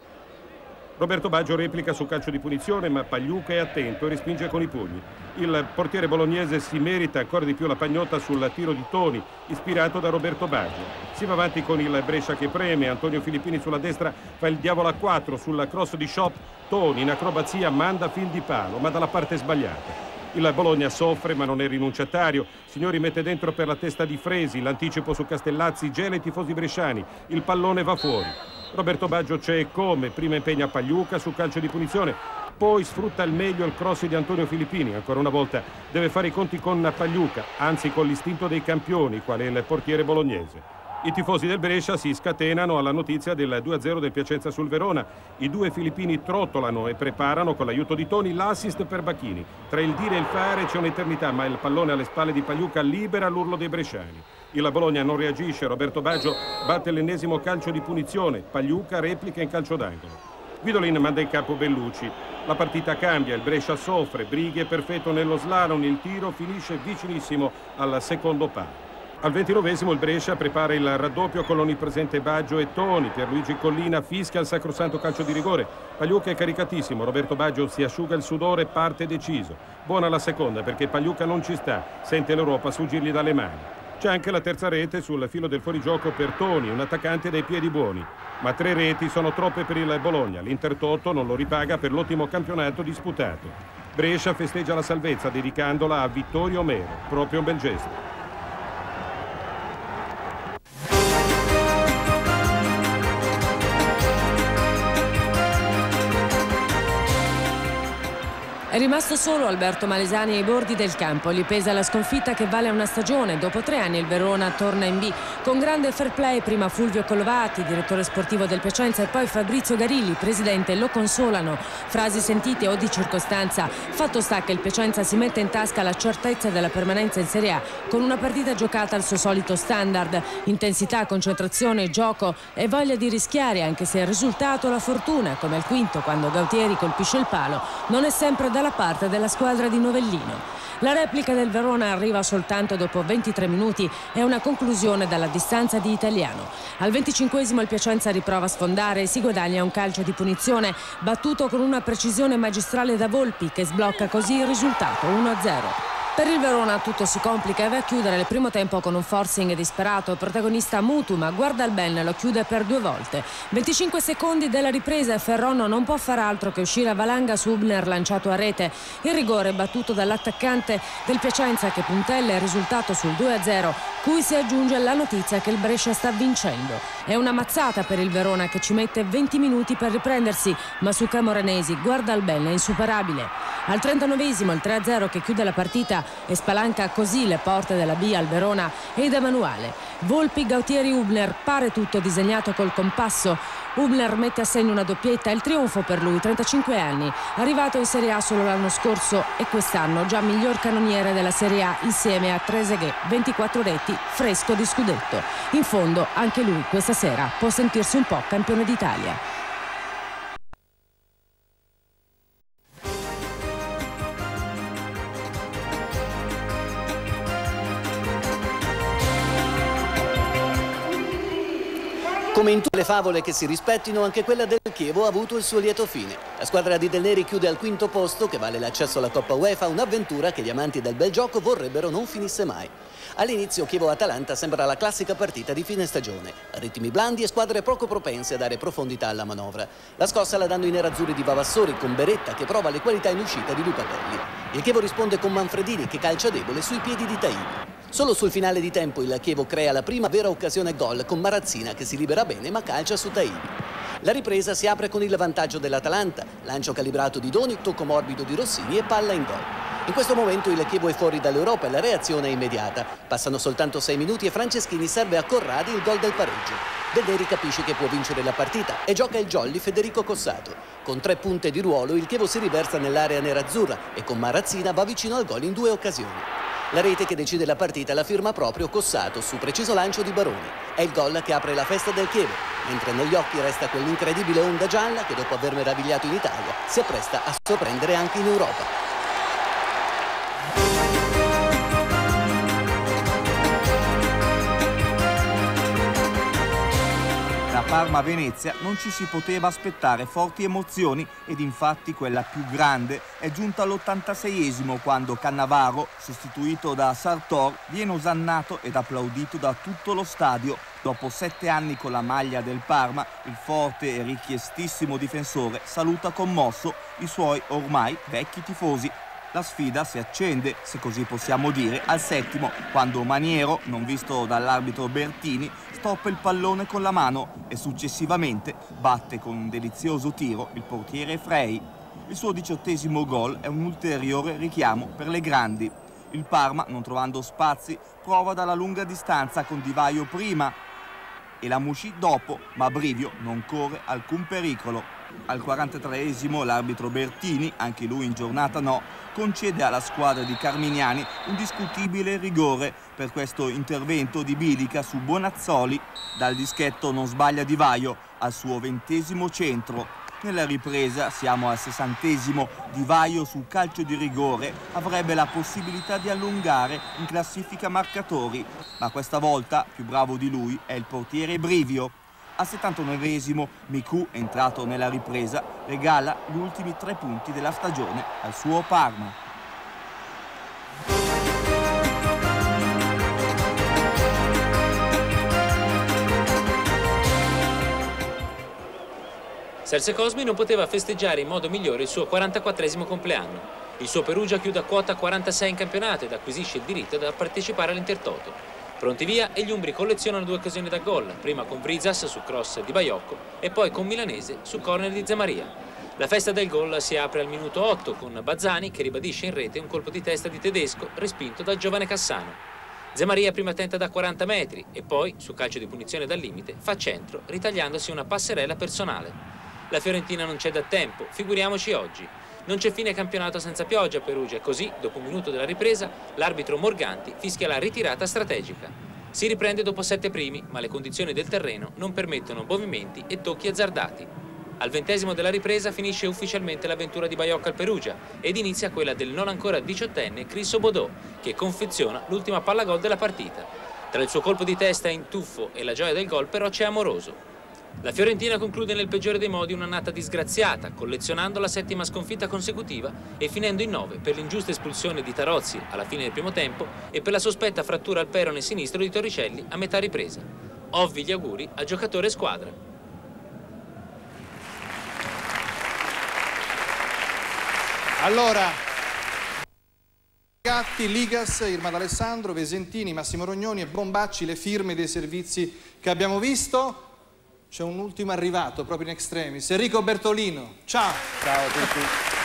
Roberto Baggio replica su calcio di punizione, ma Pagliuca è attento e respinge con i pugni. Il portiere bolognese si merita ancora di più la pagnotta sul tiro di Toni, ispirato da Roberto Baggio. Si va avanti con il Brescia che preme, Antonio Filippini sulla destra fa il diavolo a 4 sulla cross di Shop. Toni in acrobazia manda fil di palo, ma dalla parte sbagliata. Il Bologna soffre ma non è rinunciatario. Signori mette dentro per la testa di Fresi, l'anticipo su Castellazzi, gela i tifosi bresciani. Il pallone va fuori. Roberto Baggio c'è come, prima impegna Pagliuca su calcio di punizione, poi sfrutta al meglio il cross di Antonio Filippini. Ancora una volta deve fare i conti con Pagliuca, anzi con l'istinto dei campioni, quale il portiere bolognese. I tifosi del Brescia si scatenano alla notizia del 2-0 del Piacenza sul Verona. I due filippini trottolano e preparano con l'aiuto di Toni l'assist per Bacchini. Tra il dire e il fare c'è un'eternità, ma il pallone alle spalle di Pagliuca libera l'urlo dei bresciani. Il Bologna non reagisce, Roberto Baggio batte l'ennesimo calcio di punizione, Pagliuca replica in calcio d'angolo. Guidolin manda in campo Bellucci. La partita cambia, il Brescia soffre, Brighi è perfetto nello slalom, il tiro finisce vicinissimo al secondo palo. Al ventinovesimo il Brescia prepara il raddoppio con l'onnipresente Baggio e Toni. Pierluigi Collina fischia il sacrosanto calcio di rigore. Pagliuca è caricatissimo, Roberto Baggio si asciuga il sudore parte deciso. Buona la seconda perché Pagliuca non ci sta, sente l'Europa sfuggirgli dalle mani. C'è anche la terza rete sul filo del fuorigioco per Toni, un attaccante dai piedi buoni. Ma tre reti sono troppe per il Bologna. L'Intertoto non lo ripaga per l'ottimo campionato disputato. Brescia festeggia la salvezza dedicandola a Vittorio Mero. Proprio un bel gesto. È rimasto solo Alberto Malesani ai bordi del campo. Gli pesa la sconfitta che vale una stagione. Dopo tre anni il Verona torna in B. Con grande fair play, prima Fulvio Collovati, direttore sportivo del Piacenza, e poi Fabrizio Garilli, presidente, lo consolano. Frasi sentite o di circostanza. Fatto sta che il Piacenza si mette in tasca la certezza della permanenza in Serie A con una partita giocata al suo solito standard. Intensità, concentrazione, gioco e voglia di rischiare, anche se il risultato la fortuna, come al quinto quando Gautieri colpisce il palo, non è sempre da dalla parte della squadra di Novellino. La replica del Verona arriva soltanto dopo 23 minuti e una conclusione dalla distanza di Italiano. Al 25 il Piacenza riprova a sfondare e si guadagna un calcio di punizione battuto con una precisione magistrale da Volpi che sblocca così il risultato 1-0. Per il Verona tutto si complica e va a chiudere il primo tempo con un forcing disperato. Protagonista Mutu, ma guarda il Ben, lo chiude per due volte. 25 secondi della ripresa e Ferrono non può far altro che uscire a valanga su Hubner lanciato a rete. Il rigore battuto dall'attaccante del Piacenza che puntella il risultato sul 2-0, cui si aggiunge la notizia che il Brescia sta vincendo. È una mazzata per il Verona che ci mette 20 minuti per riprendersi, ma su Camoranesi guarda il Ben, è insuperabile. Al 39 il 3-0 che chiude la partita e spalanca così le porte della B al Verona ed Emanuele. Volpi, Gautieri, Hubner, pare tutto disegnato col compasso. Hubner mette a segno una doppietta, il trionfo per lui, 35 anni, arrivato in Serie A solo l'anno scorso e quest'anno già miglior canoniere della Serie A insieme a Trezeguet, 24 reti, fresco di scudetto. In fondo anche lui questa sera può sentirsi un po' campione d'Italia. Come in tutte le favole che si rispettino, anche quella del Chievo ha avuto il suo lieto fine. La squadra di Del Neri chiude al quinto posto, che vale l'accesso alla Coppa UEFA, un'avventura che gli amanti del bel gioco vorrebbero non finisse mai. All'inizio Chievo-Atalanta sembra la classica partita di fine stagione. Ritmi blandi e squadre poco propense a dare profondità alla manovra. La scossa la danno i nerazzurri di Vavassori con Beretta che prova le qualità in uscita di Luca Pelli. Il Chievo risponde con Manfredini che calcia debole sui piedi di Taini. Solo sul finale di tempo il Chievo crea la prima vera occasione gol con Marazzina che si libera bene ma calcia su Taini. La ripresa si apre con il vantaggio dell'Atalanta, lancio calibrato di Doni, tocco morbido di Rossini e palla in gol. In questo momento il Chievo è fuori dall'Europa e la reazione è immediata. Passano soltanto 6 minuti e Franceschini serve a Corradi il gol del pareggio. Del Neri capisce che può vincere la partita e gioca il jolly Federico Cossato. Con tre punte di ruolo il Chievo si riversa nell'area nerazzurra e con Marazzina va vicino al gol in due occasioni. La rete che decide la partita la firma proprio Cossato su preciso lancio di Baroni. È il gol che apre la festa del Chievo, mentre negli occhi resta quell'incredibile onda gialla che dopo aver meravigliato in Italia si appresta a sorprendere anche in Europa. Parma-Venezia non ci si poteva aspettare forti emozioni ed infatti quella più grande è giunta all'86esimo quando Cannavaro, sostituito da Sartor, viene osannato ed applaudito da tutto lo stadio. Dopo sette anni con la maglia del Parma, il forte e richiestissimo difensore saluta commosso i suoi ormai vecchi tifosi la sfida si accende, se così possiamo dire, al settimo, quando Maniero, non visto dall'arbitro Bertini, stoppa il pallone con la mano e successivamente batte con un delizioso tiro il portiere Frey. Il suo diciottesimo gol è un ulteriore richiamo per le grandi. Il Parma, non trovando spazi, prova dalla lunga distanza con Di Vaio prima e la Musci dopo, ma Brivio non corre alcun pericolo. Al 43esimo l'arbitro Bertini, anche lui in giornata no, concede alla squadra di Carminiani un discutibile rigore per questo intervento di Bilica su Bonazzoli. Dal dischetto non sbaglia Di Vaio al suo ventesimo centro. Nella ripresa siamo al sessantesimo, Di Vaio sul calcio di rigore avrebbe la possibilità di allungare in classifica marcatori, ma questa volta più bravo di lui è il portiere Brivio al 79esimo Miku, entrato nella ripresa, regala gli ultimi tre punti della stagione al suo Parma. Serse Cosmi non poteva festeggiare in modo migliore il suo 44esimo compleanno. Il suo Perugia chiude a quota 46 in campionato ed acquisisce il diritto da partecipare all'Intertoto. Pronti via e gli Umbri collezionano due occasioni da gol, prima con Brizas su cross di Baiocco e poi con Milanese su corner di Zemaria. La festa del gol si apre al minuto 8 con Bazzani che ribadisce in rete un colpo di testa di tedesco respinto dal giovane Cassano. Zemaria prima tenta da 40 metri e poi, su calcio di punizione dal limite, fa centro ritagliandosi una passerella personale. La Fiorentina non c'è da tempo, figuriamoci oggi. Non c'è fine campionato senza pioggia a Perugia e così, dopo un minuto della ripresa, l'arbitro Morganti fischia la ritirata strategica. Si riprende dopo sette primi, ma le condizioni del terreno non permettono movimenti e tocchi azzardati. Al ventesimo della ripresa finisce ufficialmente l'avventura di Baiocca al Perugia ed inizia quella del non ancora diciottenne Chris Obodò, che confeziona l'ultima palla gol della partita. Tra il suo colpo di testa in tuffo e la gioia del gol però c'è Amoroso. La Fiorentina conclude nel peggiore dei modi un'annata disgraziata, collezionando la settima sconfitta consecutiva e finendo in nove per l'ingiusta espulsione di Tarozzi alla fine del primo tempo e per la sospetta frattura al perone sinistro di Torricelli a metà ripresa. Ovvi gli auguri al giocatore squadra. Allora, Gatti, Ligas, Irma D'Alessandro, Vesentini, Massimo Rognoni e Bombacci, le firme dei servizi che abbiamo visto. C'è un ultimo arrivato proprio in extremis, Enrico Bertolino. Ciao. Ciao a tutti.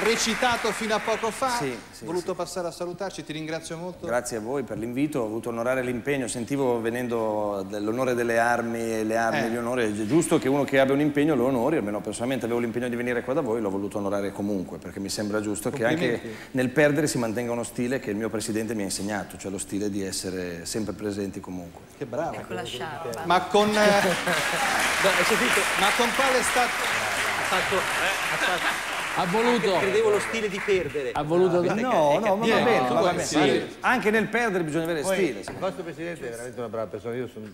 Recitato fino a poco fa, sì, sì, voluto sì. passare a salutarci, ti ringrazio molto. Grazie a voi per l'invito, ho voluto onorare l'impegno, sentivo venendo l'onore delle armi e le armi eh. gli onori, è giusto che uno che abbia un impegno lo onori, almeno personalmente avevo l'impegno di venire qua da voi, l'ho voluto onorare comunque, perché mi sembra giusto che anche nel perdere si mantenga uno stile che il mio presidente mi ha insegnato, cioè lo stile di essere sempre presenti comunque. Che bravo. Ecco la sciarpa. Ma con... Eh, ma con quale stato... Ha fatto... Eh, ha fatto ha voluto... Anche credevo lo stile di perdere. Ha voluto... Ah, no, no, ma va bene, va bene. Sì. Anche nel perdere bisogna avere Poi, stile. Il vostro presidente è veramente una brava persona, io sono,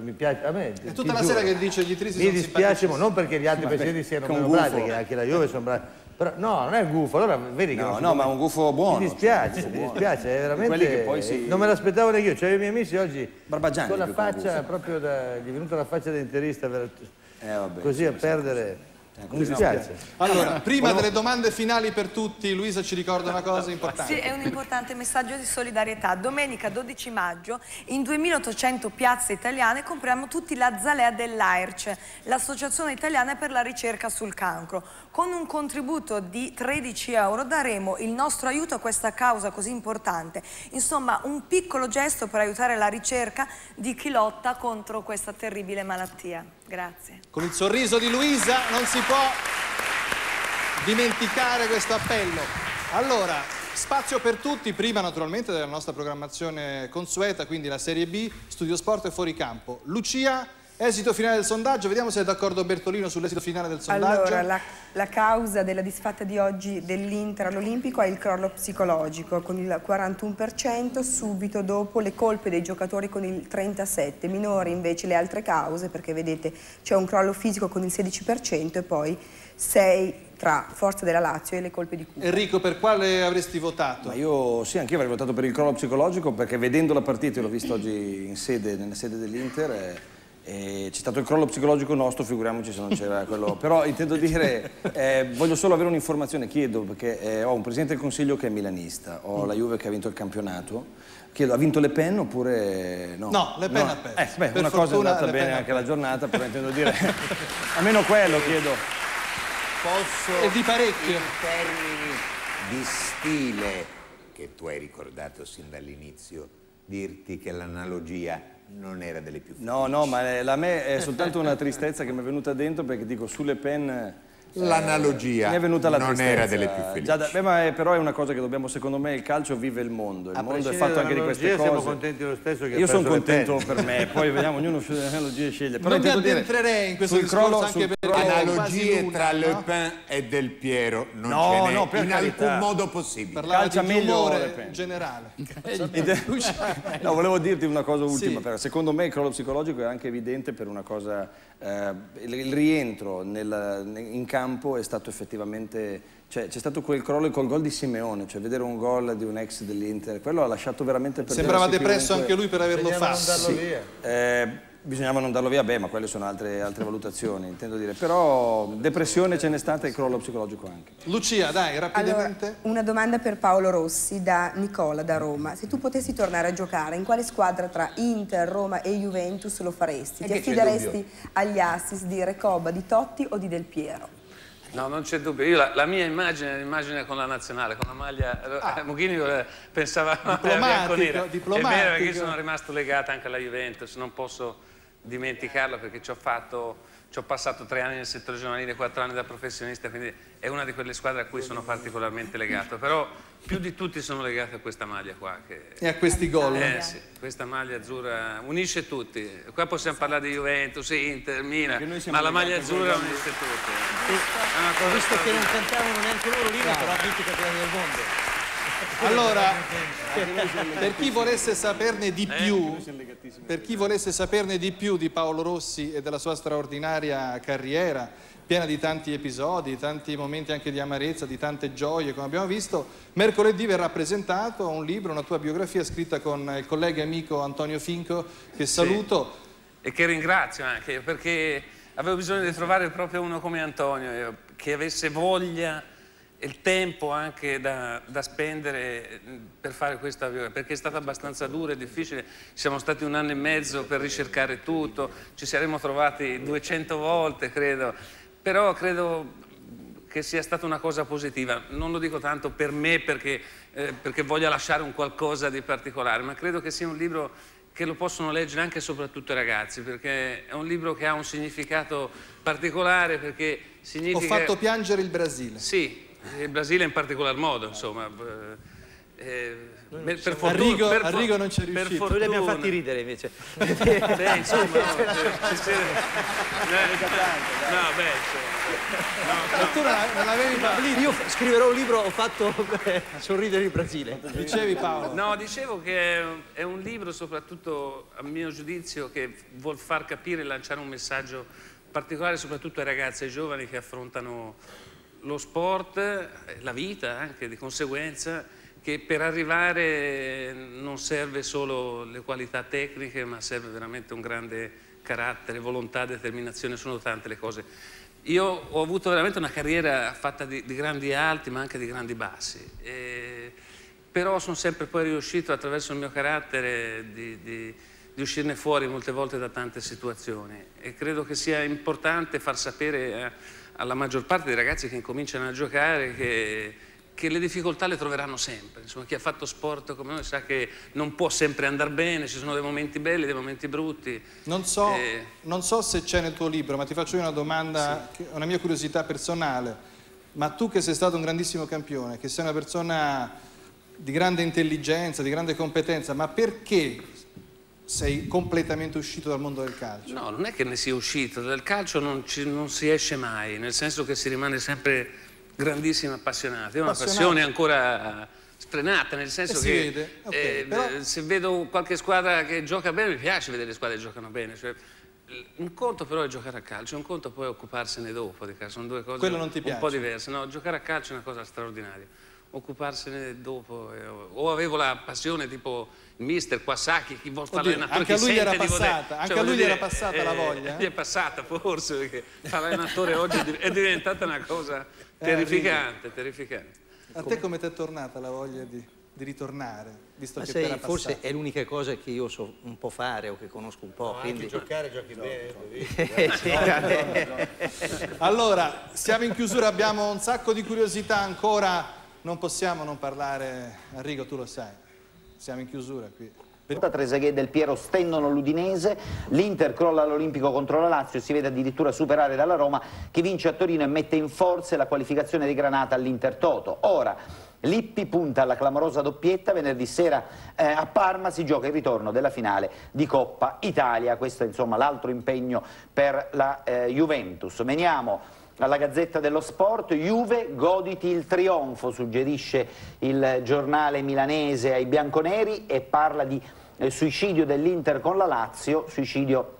mi piace, a me... È tutta la sera che dice gli trisi Mi dispiace, ma non perché gli altri presidenti siano meno bravi, perché anche la Juve sono bravi. Però, no, non è gufo, allora vedi che... No, no, ma è un gufo buono. Mi dispiace, mi dispiace, è veramente... Si... Non me l'aspettavo neanche io, cioè i miei amici oggi... Barbagianni Con la faccia, proprio da... gli è venuta la faccia da interista, eh, vabbè, così a perdere... Mi dispiace. Allora, prima Volevo... delle domande finali per tutti, Luisa ci ricorda una cosa importante. Sì, è un importante messaggio di solidarietà. Domenica 12 maggio, in 2800 piazze italiane, compriamo tutti la Zalea dell'AIRC, l'Associazione Italiana per la Ricerca sul Cancro. Con un contributo di 13 euro daremo il nostro aiuto a questa causa così importante. Insomma, un piccolo gesto per aiutare la ricerca di chi lotta contro questa terribile malattia. Grazie. Con il sorriso di Luisa non si può dimenticare questo appello. Allora, spazio per tutti, prima naturalmente della nostra programmazione consueta, quindi la Serie B, Studio Sport e Fuoricampo. Lucia Esito finale del sondaggio, vediamo se è d'accordo Bertolino sull'esito finale del sondaggio. Allora, la, la causa della disfatta di oggi dell'Inter all'Olimpico è il crollo psicologico con il 41%, subito dopo le colpe dei giocatori con il 37%, minori invece le altre cause perché vedete c'è un crollo fisico con il 16% e poi 6 tra Forza della Lazio e le colpe di Cuba. Enrico, per quale avresti votato? Ma io sì, anch'io avrei votato per il crollo psicologico perché vedendo la partita, l'ho visto oggi in sede, nella sede dell'Inter, eh, c'è stato il crollo psicologico nostro, figuriamoci se non c'era quello. Però intendo dire, eh, voglio solo avere un'informazione, chiedo, perché eh, ho un Presidente del Consiglio che è milanista, ho la Juve che ha vinto il campionato, chiedo, ha vinto Le Pen oppure no? No, Le Pen no. ha perso. Eh, beh, una cosa è andata bene anche la giornata, però intendo dire, almeno quello chiedo. Posso... E di parecchio. In termini di stile, che tu hai ricordato sin dall'inizio, dirti che l'analogia non era delle più felici. No, no, ma la me è soltanto una tristezza che mi è venuta dentro perché dico sulle pen L'analogia eh, non tristezza. era delle più felici. Da, beh, ma è, però è una cosa che dobbiamo, secondo me, il calcio vive il mondo. Il A mondo è fatto anche di queste cose. siamo contenti lo stesso che Io sono contento per me, poi vediamo, ognuno sulle analogie sceglie. Però non mi addentrerei in questo discorso crollo, anche perché analogie luna, tra no? Le Pen e Del Piero non no, ce n'è no, per in carità. alcun modo possibile. Parlava Calcia di meglio Le umore Pen. generale. no, volevo dirti una cosa ultima. Sì. secondo me il crollo psicologico è anche evidente per una cosa... eh, il, il rientro nel- in campo è stato effettivamente... Cioè, c'è stato quel crollo col gol di Simeone, cioè vedere un gol di un ex dell'Inter, quello ha lasciato veramente perdersi Sembrava depresso anche lui per averlo fatto. via. eh, bisognava non darlo via, beh, ma quelle sono altre, altre valutazioni, intendo dire. Però depressione ce n'è stata e crollo psicologico anche. Lucia, dai, rapidamente. Allora, una domanda per Paolo Rossi da Nicola da Roma. Se tu potessi tornare a giocare, in quale squadra tra Inter, Roma e Juventus lo faresti? E Ti affideresti agli assist di Recoba, di Totti o di Del Piero? No, non c'è dubbio. Io la, la mia immagine è l'immagine con la nazionale, con la maglia. Eh, Mughini eh, pensava Diplomatico, bianconera. È vero perché io sono rimasto legato anche alla Juventus, non posso dimenticarlo perché ci ho fatto. Ci ho passato tre anni nel settore giovanile, quattro anni da professionista, quindi è una di quelle squadre a cui sono particolarmente legato. Però più di tutti sono legato a questa maglia qua. Che... E a questi gol. Eh sì, questa maglia azzurra unisce tutti. Qua possiamo parlare di Juventus, Inter, Milan, ma la maglia azzurra unisce tutti. Ho visto che non cantavano neanche loro lì, però ha vinto i campionati del mondo. Allora, per chi volesse saperne di più, per chi volesse saperne di più di Paolo Rossi e della sua straordinaria carriera, piena di tanti episodi, tanti momenti anche di amarezza, di tante gioie, come abbiamo visto, mercoledì verrà presentato un libro, una tua biografia scritta con il collega e amico Antonio Finco, che saluto. E che ringrazio anche perché avevo bisogno di trovare proprio uno come Antonio, eh, che avesse voglia il tempo anche da, da spendere mh, per fare questa perché è stata abbastanza dura e difficile. Siamo stati un anno e mezzo per ricercare tutto, ci saremmo trovati 200 volte, credo, però credo che sia stata una cosa positiva. Non lo dico tanto per me perché, eh, perché voglia lasciare un qualcosa di particolare, ma credo che sia un libro che lo possono leggere anche e soprattutto i ragazzi, perché è un libro che ha un significato particolare, perché significa... Ho fatto piangere il Brasile. Sì, il Brasile in particolar modo, insomma. eh, eh, per, per fortuna, Arrigo- per, Arrigo non c'è per riuscito. Noi li abbiamo fortuna. fatti ridere invece. Beh, insomma, no, sì. no, beh, insomma. tu non, non avevi Pablito. Io scriverò un libro, ho fatto eh, sorridere il Brasile. Dicevi Paolo. No, dicevo che è- è un libro soprattutto, a mio giudizio, che vuol far capire e lanciare un messaggio particolare soprattutto ai ragazzi e ai giovani che affrontano lo sport, la vita anche di conseguenza, che per arrivare non serve solo le qualità tecniche, ma serve veramente un grande carattere, volontà, determinazione, sono tante le cose. Io ho avuto veramente una carriera fatta di, di grandi alti, ma anche di grandi bassi. E- però sono sempre poi riuscito attraverso il mio carattere di, di- di uscirne fuori molte volte da tante situazioni e credo che sia importante far sapere eh, alla maggior parte dei ragazzi che incominciano a giocare che, che le difficoltà le troveranno sempre. Insomma, chi ha fatto sport come noi sa che non può sempre andare bene, ci sono dei momenti belli, dei momenti brutti. Non so, Eh, non so se c'è nel tuo libro, ma ti faccio io una domanda, che- una mia curiosità personale. Ma tu che sei stato un grandissimo campione, che sei una persona di grande intelligenza, di grande competenza, ma perché sei completamente uscito dal mondo del calcio? No, non è che ne sia uscito, dal calcio non, ci- non si esce mai, nel senso che si rimane sempre grandissimi appassionati. È una passione ancora sfrenata, nel senso Eh, si che vede, ok, eh, però- eh, se vedo qualche squadra che gioca bene, mi piace vedere le squadre che giocano bene. cioè, un conto però è giocare a calcio, un conto poi è occuparsene dopo, sono due cose un po' diverse. No, giocare a calcio è una cosa straordinaria. Occuparsene dopo, eh, o avevo la passione tipo il mister Quasaki, chi vuol fare Oddio, allenatore, anche a lui gli era sente di poter- passata, anche cioè, a lui gli era dire, passata la voglia, eh? Gli è passata forse, perché fare allenatore oggi è di- è diventata una cosa Eh, terrificante, terrificante. A te come ti è tornata la voglia di, di ritornare, visto Ma che t'era forse passata? è l'unica cosa che io so un po' fare o che conosco un po'. quindi... giocare giochi bene, Eh. Allora, siamo in chiusura, abbiamo un sacco di curiosità ancora, non possiamo non parlare, Enrico tu lo sai, siamo in chiusura qui. Trezeguet e Del Piero stendono l'Udinese, l'Inter crolla all'Olimpico contro la Lazio, si vede addirittura superare dalla Roma che vince a Torino e mette in forze la qualificazione di Granata all'Inter Toto. Ora Lippi punta alla clamorosa doppietta, venerdì sera eh, a Parma si gioca il ritorno della finale di Coppa Italia, questo è insomma l'altro impegno per la eh, Juventus. Veniamo alla Gazzetta dello Sport, Juve, goditi il trionfo, suggerisce il giornale milanese ai bianconeri e parla di eh, suicidio dell'Inter con la Lazio, suicidio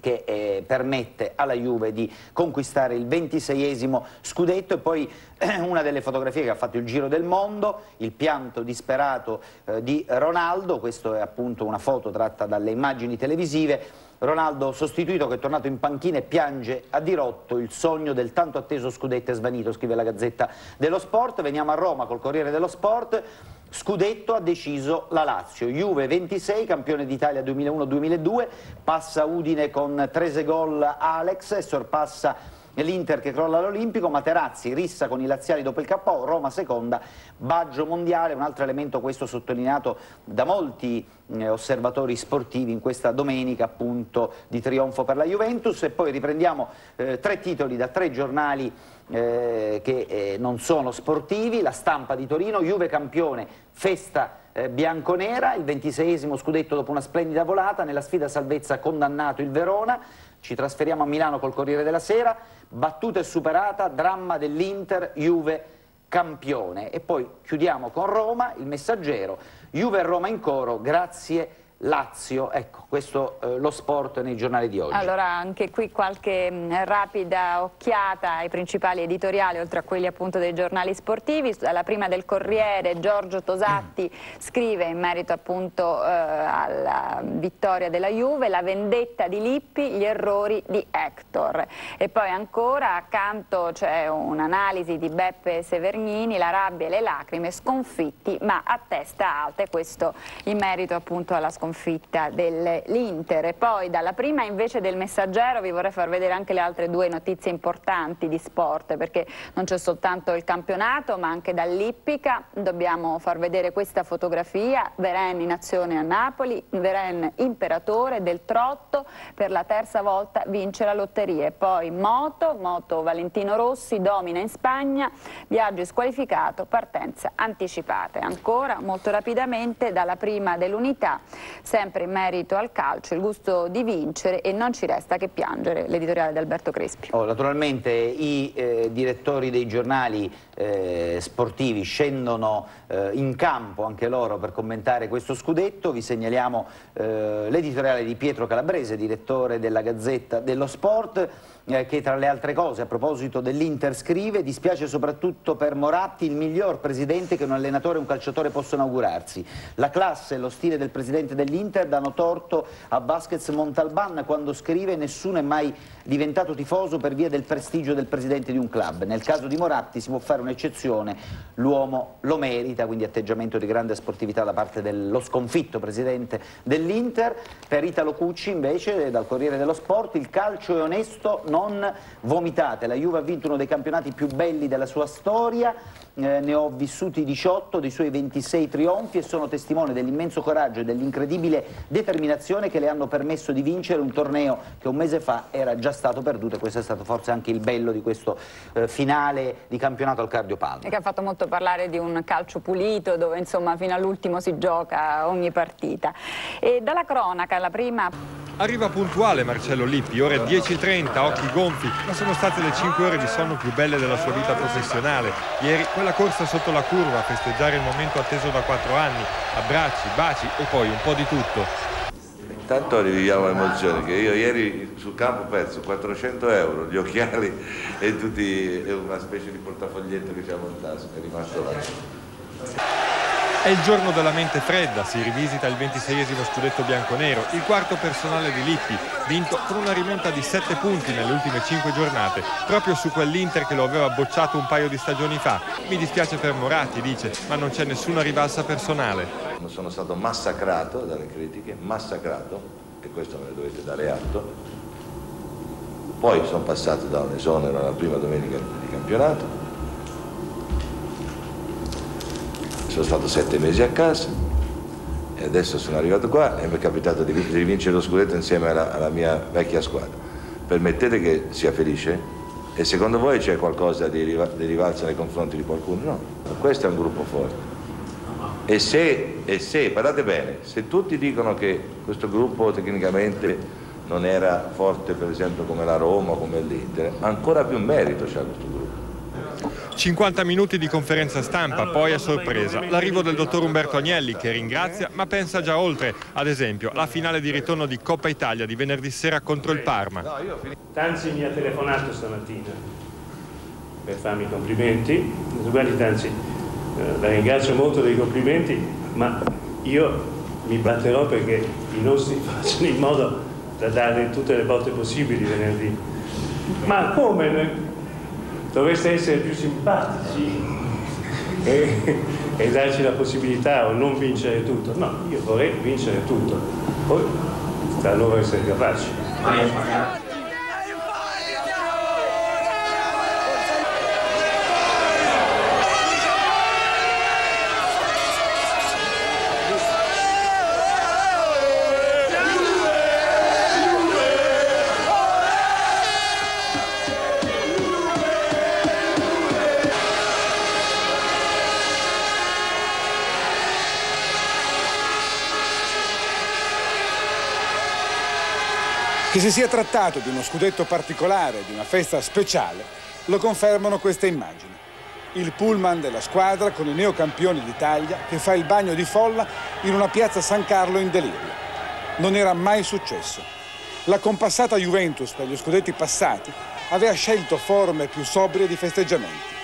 che eh, permette alla Juve di conquistare il 26esimo scudetto. E poi eh, una delle fotografie che ha fatto il giro del mondo, il pianto disperato eh, di Ronaldo, questo è appunto una foto tratta dalle immagini televisive, Ronaldo sostituito che è tornato in panchina e piange a dirotto il sogno del tanto atteso scudetto è svanito, scrive la Gazzetta dello Sport. Veniamo a Roma col Corriere dello Sport. Scudetto ha deciso la Lazio, Juve 26, campione d'Italia 2001-2002, passa Udine con 13 gol Alex e sorpassa l'Inter che crolla all'Olimpico, Materazzi rissa con i laziali dopo il KO, Roma seconda, Baggio mondiale, un altro elemento questo sottolineato da molti eh, osservatori sportivi in questa domenica appunto di trionfo per la Juventus. E poi riprendiamo eh, tre titoli da tre giornali eh, che eh, non sono sportivi, la stampa di Torino, Juve campione, festa eh, bianconera, il ventiseiesimo scudetto dopo una splendida volata, nella sfida salvezza condannato il Verona, ci trasferiamo a Milano col Corriere della Sera, battuta e superata, dramma dell'Inter, Juve campione. E poi chiudiamo con Roma, il messaggero, Juve e Roma in coro, grazie Lazio, ecco, questo eh, lo sport nei giornali di oggi. Allora anche qui qualche mh, rapida occhiata ai principali editoriali, oltre a quelli appunto dei giornali sportivi. La prima del Corriere, Giorgio Tosatti mm. scrive in merito appunto eh, alla vittoria della Juve, la vendetta di Lippi, gli errori di Hector. E poi ancora accanto c'è un'analisi di Beppe Severnini, la rabbia e le lacrime, sconfitti ma a testa alta e questo in merito appunto alla sconfitta sconfitta dell'Inter. E poi dalla prima invece del messaggero vi vorrei far vedere anche le altre due notizie importanti di sport perché non c'è soltanto il campionato ma anche dall'Ippica. Dobbiamo far vedere questa fotografia, Veren in azione a Napoli, Veren imperatore del trotto. Per la terza volta vince la lotteria. E poi moto, moto Valentino Rossi domina in Spagna, viaggio squalificato, partenza anticipata. Ancora molto rapidamente dalla prima dell'unità sempre in merito al calcio, il gusto di vincere e non ci resta che piangere, l'editoriale di Alberto Crespi. Oh, naturalmente i eh, direttori dei giornali eh, sportivi scendono eh, in campo anche loro per commentare questo scudetto, vi segnaliamo eh, l'editoriale di Pietro Calabrese, direttore della Gazzetta dello Sport, eh, che tra le altre cose a proposito dell'Inter scrive dispiace soprattutto per Moratti il miglior presidente che un allenatore e un calciatore possono augurarsi. La classe e lo stile del presidente dell'Inter danno torto a Vasquez Montalban quando scrive nessuno è mai diventato tifoso per via del prestigio del presidente di un club. Nel caso di Moratti si può fare un'eccezione, l'uomo lo merita, quindi atteggiamento di grande sportività da parte dello sconfitto presidente dell'Inter. Per Italo Cucci invece dal Corriere dello Sport il calcio è onesto, non non vomitate. La Juve ha vinto uno dei campionati più belli della sua storia, eh, ne ho vissuti 18 dei suoi 26 trionfi e sono testimone dell'immenso coraggio e dell'incredibile determinazione che le hanno permesso di vincere un torneo che un mese fa era già stato perduto e questo è stato forse anche il bello di questo eh, finale di campionato al Cardiopalma. E che ha fatto molto parlare di un calcio pulito dove insomma fino all'ultimo si gioca ogni partita. E dalla cronaca la prima... Arriva puntuale Marcello Lippi, ore 10.30, occhi gonfi, ma sono state le 5 ore di sonno più belle della sua vita professionale. Ieri quella la corsa sotto la curva, festeggiare il momento atteso da quattro anni, abbracci, baci e poi un po' di tutto. Intanto riviviamo l'emozione che io ieri sul campo perso 400 euro, gli occhiali e, tutti, una specie di portafoglietto che siamo in tasca, è rimasto là. È il giorno della mente fredda, si rivisita il 26esimo scudetto bianconero, il quarto personale di Lippi, vinto con una rimonta di 7 punti nelle ultime 5 giornate, proprio su quell'Inter che lo aveva bocciato un paio di stagioni fa. Mi dispiace per Moratti, dice, ma non c'è nessuna rivalsa personale. Sono stato massacrato dalle critiche, massacrato, e questo me ne dovete dare atto. Poi sono passato da un esonero alla prima domenica di campionato, sono stato sette mesi a casa e adesso sono arrivato qua e mi è capitato di, di vincere lo scudetto insieme alla, alla, mia vecchia squadra. Permettete che sia felice? E secondo voi c'è qualcosa di, di rivalsa nei confronti di qualcuno? No, questo è un gruppo forte. E se, e se, guardate bene, se tutti dicono che questo gruppo tecnicamente non era forte per esempio come la Roma o come l'Inter, ancora più merito c'ha questo gruppo. 50 minuti di conferenza stampa, poi a sorpresa l'arrivo del dottor Umberto Agnelli che ringrazia ma pensa già oltre, ad esempio la finale di ritorno di Coppa Italia di venerdì sera contro il Parma. Tanzi mi ha telefonato stamattina per farmi i complimenti, guardi Tanzi, eh, la ringrazio molto dei complimenti, ma io mi batterò perché i nostri facciano in modo da dare tutte le botte possibili venerdì. Ma come? Dovreste essere più simpatici e, e darci la possibilità o non vincere tutto. No, io vorrei vincere tutto. Poi sta a loro essere capaci. Che si sia trattato di uno scudetto particolare, di una festa speciale, lo confermano queste immagini. Il pullman della squadra con i neocampioni d'Italia che fa il bagno di folla in una piazza San Carlo in delirio. Non era mai successo. La compassata Juventus per gli scudetti passati aveva scelto forme più sobrie di festeggiamenti.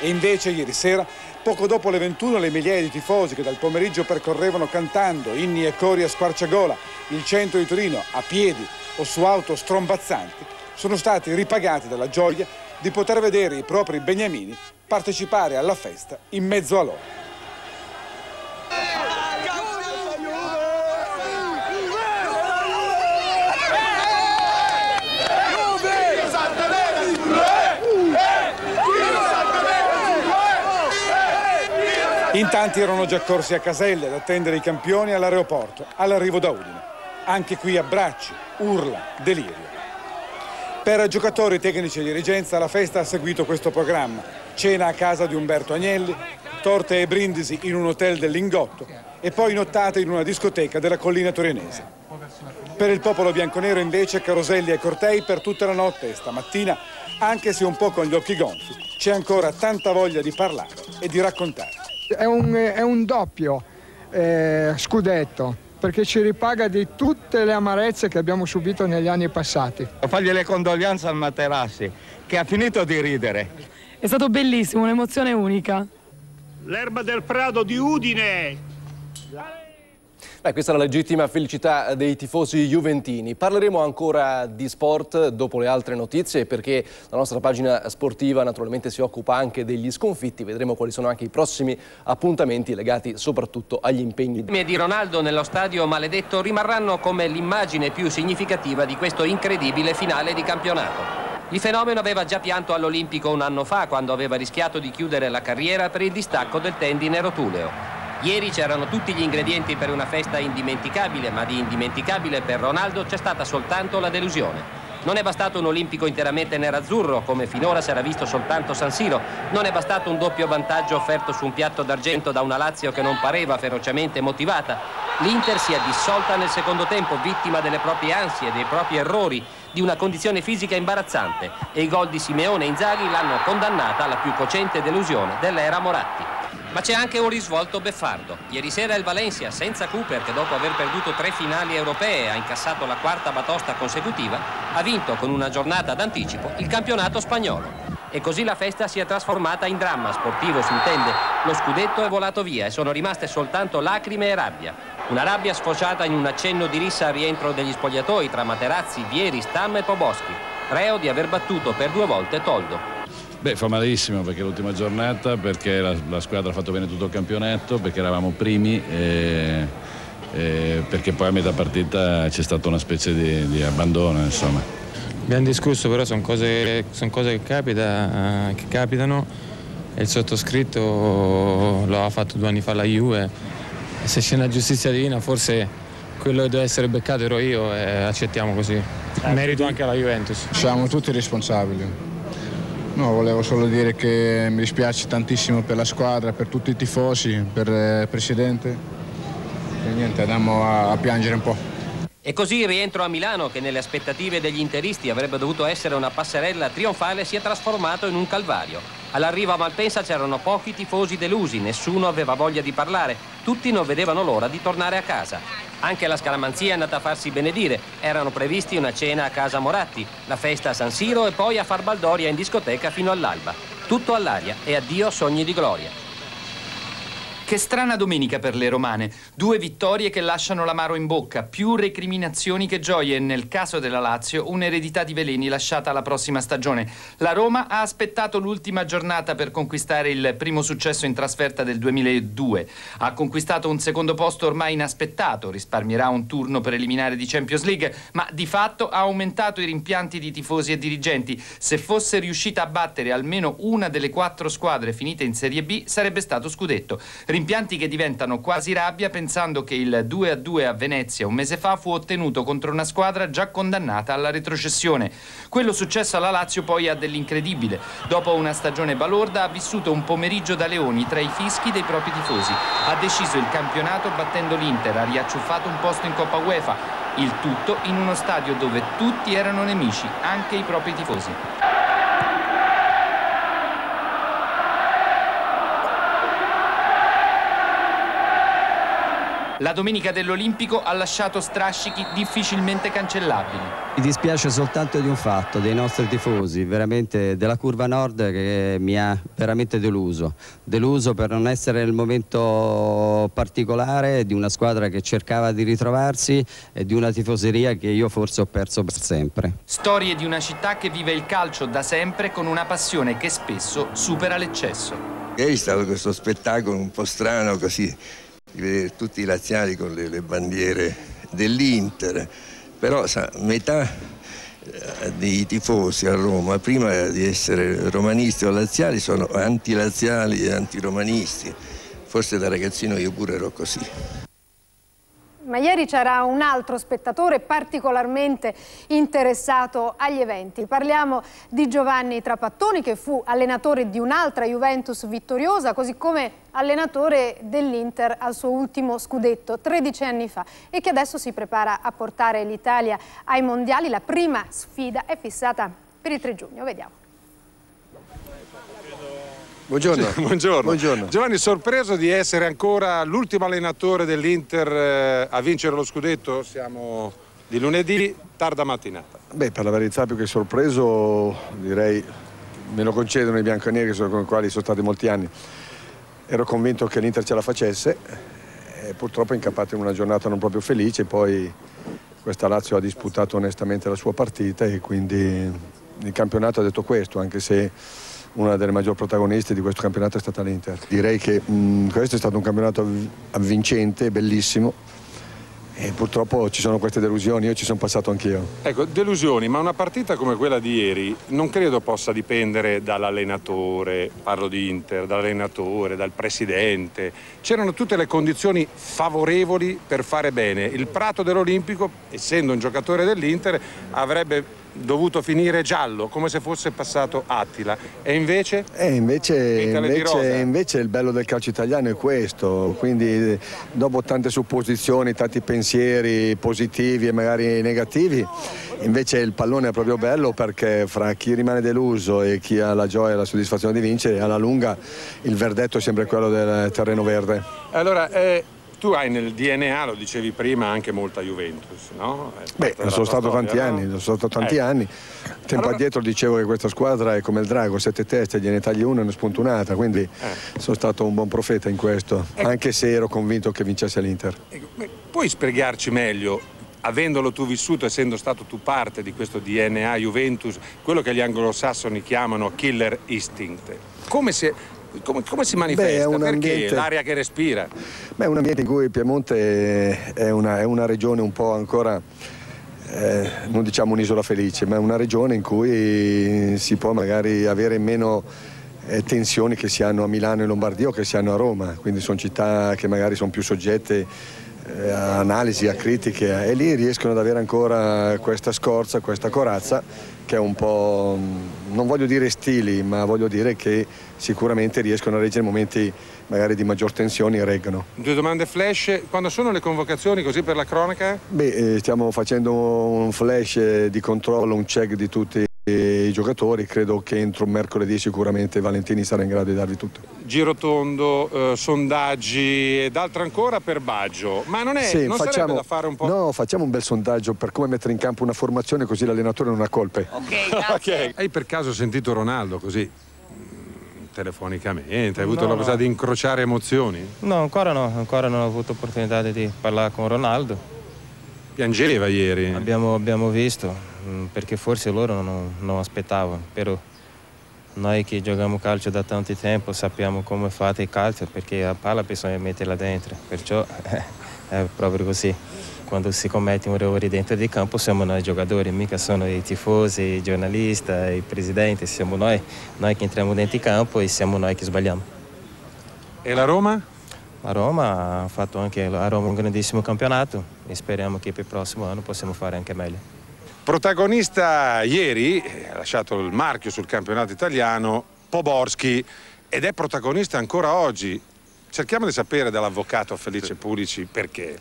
E invece ieri sera, poco dopo le 21, le migliaia di tifosi che dal pomeriggio percorrevano cantando inni e cori a squarciagola il centro di Torino a piedi o su auto strombazzanti, sono stati ripagati dalla gioia di poter vedere i propri beniamini partecipare alla festa in mezzo a loro. In tanti erano già corsi a Caselle ad attendere i campioni all'aeroporto, all'arrivo da Udine. Anche qui abbracci, urla, delirio. Per giocatori, tecnici e dirigenza la festa ha seguito questo programma. Cena a casa di Umberto Agnelli, torte e brindisi in un hotel del Lingotto e poi nottate in una discoteca della collina torinese. Per il popolo bianconero invece caroselli e cortei per tutta la notte e stamattina, anche se un po' con gli occhi gonfi, c'è ancora tanta voglia di parlare e di raccontare. È un, è un doppio eh, scudetto perché ci ripaga di tutte le amarezze che abbiamo subito negli anni passati. Fargli le condoglianze al Materassi, che ha finito di ridere. È stato bellissimo, un'emozione unica. L'erba del Prado di Udine, Beh, questa è la legittima felicità dei tifosi juventini. Parleremo ancora di sport dopo le altre notizie perché la nostra pagina sportiva naturalmente si occupa anche degli sconfitti. Vedremo quali sono anche i prossimi appuntamenti legati soprattutto agli impegni. Le di Ronaldo nello stadio maledetto rimarranno come l'immagine più significativa di questo incredibile finale di campionato. Il fenomeno aveva già pianto all'Olimpico un anno fa quando aveva rischiato di chiudere la carriera per il distacco del tendine rotuleo. Ieri c'erano tutti gli ingredienti per una festa indimenticabile, ma di indimenticabile per Ronaldo c'è stata soltanto la delusione. Non è bastato un olimpico interamente nerazzurro, come finora si era visto soltanto San Siro. Non è bastato un doppio vantaggio offerto su un piatto d'argento da una Lazio che non pareva ferocemente motivata. L'Inter si è dissolta nel secondo tempo, vittima delle proprie ansie, dei propri errori, di una condizione fisica imbarazzante. E i gol di Simeone e Inzaghi l'hanno condannata alla più cocente delusione dell'era Moratti. Ma c'è anche un risvolto beffardo. Ieri sera il Valencia, senza Cooper, che dopo aver perduto tre finali europee ha incassato la quarta batosta consecutiva, ha vinto con una giornata d'anticipo il campionato spagnolo. E così la festa si è trasformata in dramma sportivo, si intende. Lo scudetto è volato via e sono rimaste soltanto lacrime e rabbia. Una rabbia sfociata in un accenno di rissa al rientro degli spogliatoi tra Materazzi, Vieri, Stam e Poboschi, reo di aver battuto per due volte Toldo. Beh, fa malissimo perché è l'ultima giornata, perché la, la, squadra ha fatto bene tutto il campionato, perché eravamo primi e, e perché poi a metà partita c'è stata una specie di, di abbandono, insomma. Abbiamo discusso, però sono cose, son cose che, capita, che capitano e il sottoscritto lo ha fatto due anni fa la Juve se c'è una giustizia divina forse quello che deve essere beccato ero io e accettiamo così. Merito anche alla Juventus. Siamo tutti responsabili. No, volevo solo dire che mi dispiace tantissimo per la squadra, per tutti i tifosi, per il presidente. E niente, andiamo a, a piangere un po'. E così il rientro a Milano, che nelle aspettative degli interisti avrebbe dovuto essere una passerella trionfale, si è trasformato in un calvario. All'arrivo a Malpensa c'erano pochi tifosi delusi, nessuno aveva voglia di parlare, tutti non vedevano l'ora di tornare a casa. Anche la scaramanzia è andata a farsi benedire, erano previsti una cena a casa Moratti, la festa a San Siro e poi a far baldoria in discoteca fino all'alba. Tutto all'aria e addio sogni di gloria. Che strana domenica per le romane. Due vittorie che lasciano l'amaro in bocca, più recriminazioni che gioie e nel caso della Lazio un'eredità di veleni lasciata alla prossima stagione. La Roma ha aspettato l'ultima giornata per conquistare il primo successo in trasferta del 2002. Ha conquistato un secondo posto ormai inaspettato, risparmierà un turno per eliminare di Champions League, ma di fatto ha aumentato i rimpianti di tifosi e dirigenti. Se fosse riuscita a battere almeno una delle quattro squadre finite in Serie B sarebbe stato scudetto. Rimpianti che diventano quasi rabbia pensando che il 2-2 a Venezia un mese fa fu ottenuto contro una squadra già condannata alla retrocessione. Quello successo alla Lazio poi ha dell'incredibile. Dopo una stagione balorda ha vissuto un pomeriggio da leoni tra i fischi dei propri tifosi. Ha deciso il campionato battendo l'Inter, ha riacciuffato un posto in Coppa UEFA. Il tutto in uno stadio dove tutti erano nemici, anche i propri tifosi. La domenica dell'Olimpico ha lasciato strascichi difficilmente cancellabili. Mi dispiace soltanto di un fatto, dei nostri tifosi, veramente della curva nord che mi ha veramente deluso. Deluso per non essere nel momento particolare di una squadra che cercava di ritrovarsi e di una tifoseria che io forse ho perso per sempre. Storie di una città che vive il calcio da sempre con una passione che spesso supera l'eccesso. Ieri stavo questo spettacolo un po' strano così di vedere tutti i laziali con le, le bandiere dell'Inter, però sa, metà eh, dei tifosi a Roma, prima di essere romanisti o laziali, sono antilaziali e antiromanisti. Forse da ragazzino io pure ero così. Ma ieri c'era un altro spettatore particolarmente interessato agli eventi. Parliamo di Giovanni Trapattoni che fu allenatore di un'altra Juventus vittoriosa, così come allenatore dell'Inter al suo ultimo scudetto 13 anni fa e che adesso si prepara a portare l'Italia ai mondiali. La prima sfida è fissata per il 3 giugno. Vediamo. Buongiorno. Buongiorno. buongiorno. Giovanni, sorpreso di essere ancora l'ultimo allenatore dell'Inter eh, a vincere lo scudetto? Siamo di lunedì, tarda mattinata. Beh, per la verità più che sorpreso, direi, me lo concedono i bianconeri con i quali sono stati molti anni. Ero convinto che l'Inter ce la facesse e purtroppo è incappato in una giornata non proprio felice, poi questa Lazio ha disputato onestamente la sua partita e quindi il campionato ha detto questo, anche se una delle maggiori protagoniste di questo campionato è stata l'Inter. Direi che mh, questo è stato un campionato avvincente, bellissimo e purtroppo ci sono queste delusioni, io ci sono passato anch'io. Ecco, delusioni, ma una partita come quella di ieri non credo possa dipendere dall'allenatore, parlo di Inter, dall'allenatore, dal presidente. C'erano tutte le condizioni favorevoli per fare bene. Il Prato dell'Olimpico, essendo un giocatore dell'Inter, avrebbe dovuto finire giallo, come se fosse passato Attila. E invece? Eh, invece, invece, invece, il bello del calcio italiano è questo, quindi dopo tante supposizioni, tanti pensieri positivi e magari negativi, invece il pallone è proprio bello perché fra chi rimane deluso e chi ha la gioia e la soddisfazione di vincere, alla lunga il verdetto è sempre quello del terreno verde. Allora, eh, tu hai nel DNA, lo dicevi prima, anche molta Juventus, no? Beh, sono stato tanti no? anni, sono stato tanti eh. anni. Tempo allora... addietro dicevo che questa squadra è come il drago, sette teste, gliene tagli una e ne spuntunata, quindi eh. sono stato un buon profeta in questo, eh. anche se ero convinto che vincesse l'Inter. Ecco, puoi spiegarci meglio avendolo tu vissuto, essendo stato tu parte di questo DNA Juventus, quello che gli anglosassoni chiamano killer instinct. Come si, come, come si manifesta? Beh, Perché ambiente... l'aria che respira? Beh, è un ambiente in cui il Piemonte è una, è una regione un po' ancora, eh, non diciamo un'isola felice, ma è una regione in cui si può magari avere meno eh, tensioni che si hanno a Milano e Lombardia o che si hanno a Roma, quindi sono città che magari sono più soggette eh, a analisi, a critiche e lì riescono ad avere ancora questa scorza, questa corazza che è un po', non voglio dire stili, ma voglio dire che sicuramente riescono a reggere momenti magari di maggior tensione e reggono. Due domande flash, quando sono le convocazioni così per la cronaca? Beh, eh, stiamo facendo un flash di controllo, un check di tutti i giocatori, credo che entro mercoledì sicuramente Valentini sarà in grado di darvi tutto. Girotondo, eh, sondaggi ed altro ancora per Baggio, ma non, è, sì, non facciamo, da fare un po'? No, facciamo un bel sondaggio per come mettere in campo una formazione così l'allenatore non ha colpe. Ok, grazie. okay. Hai per caso sentito Ronaldo così? Telefonicamente, hai avuto No, la possibilità no. di incrociare emozioni? No, ancora no, ancora non ho avuto opportunità di parlare con Ronaldo. Piangeva ieri? Abbiamo, abbiamo visto, mm, perché forse loro non, non aspettavano, però noi che giochiamo calcio da tanto tempo sappiamo come fate il calcio, perché la palla bisogna metterla dentro, perciò è proprio così. Quando si commette un errore dentro di campo siamo noi giocatori, mica sono i tifosi, i giornalisti, i presidenti, siamo noi, noi che entriamo dentro il campo e siamo noi che sbagliamo. E la Roma? La Roma ha fatto anche a Roma un grandissimo campionato e speriamo che per il prossimo anno possiamo fare anche meglio. Protagonista ieri, eh, ha lasciato il marchio sul campionato italiano, Poborski, ed è protagonista ancora oggi. Cerchiamo di sapere dall'avvocato Felice Pulici perché.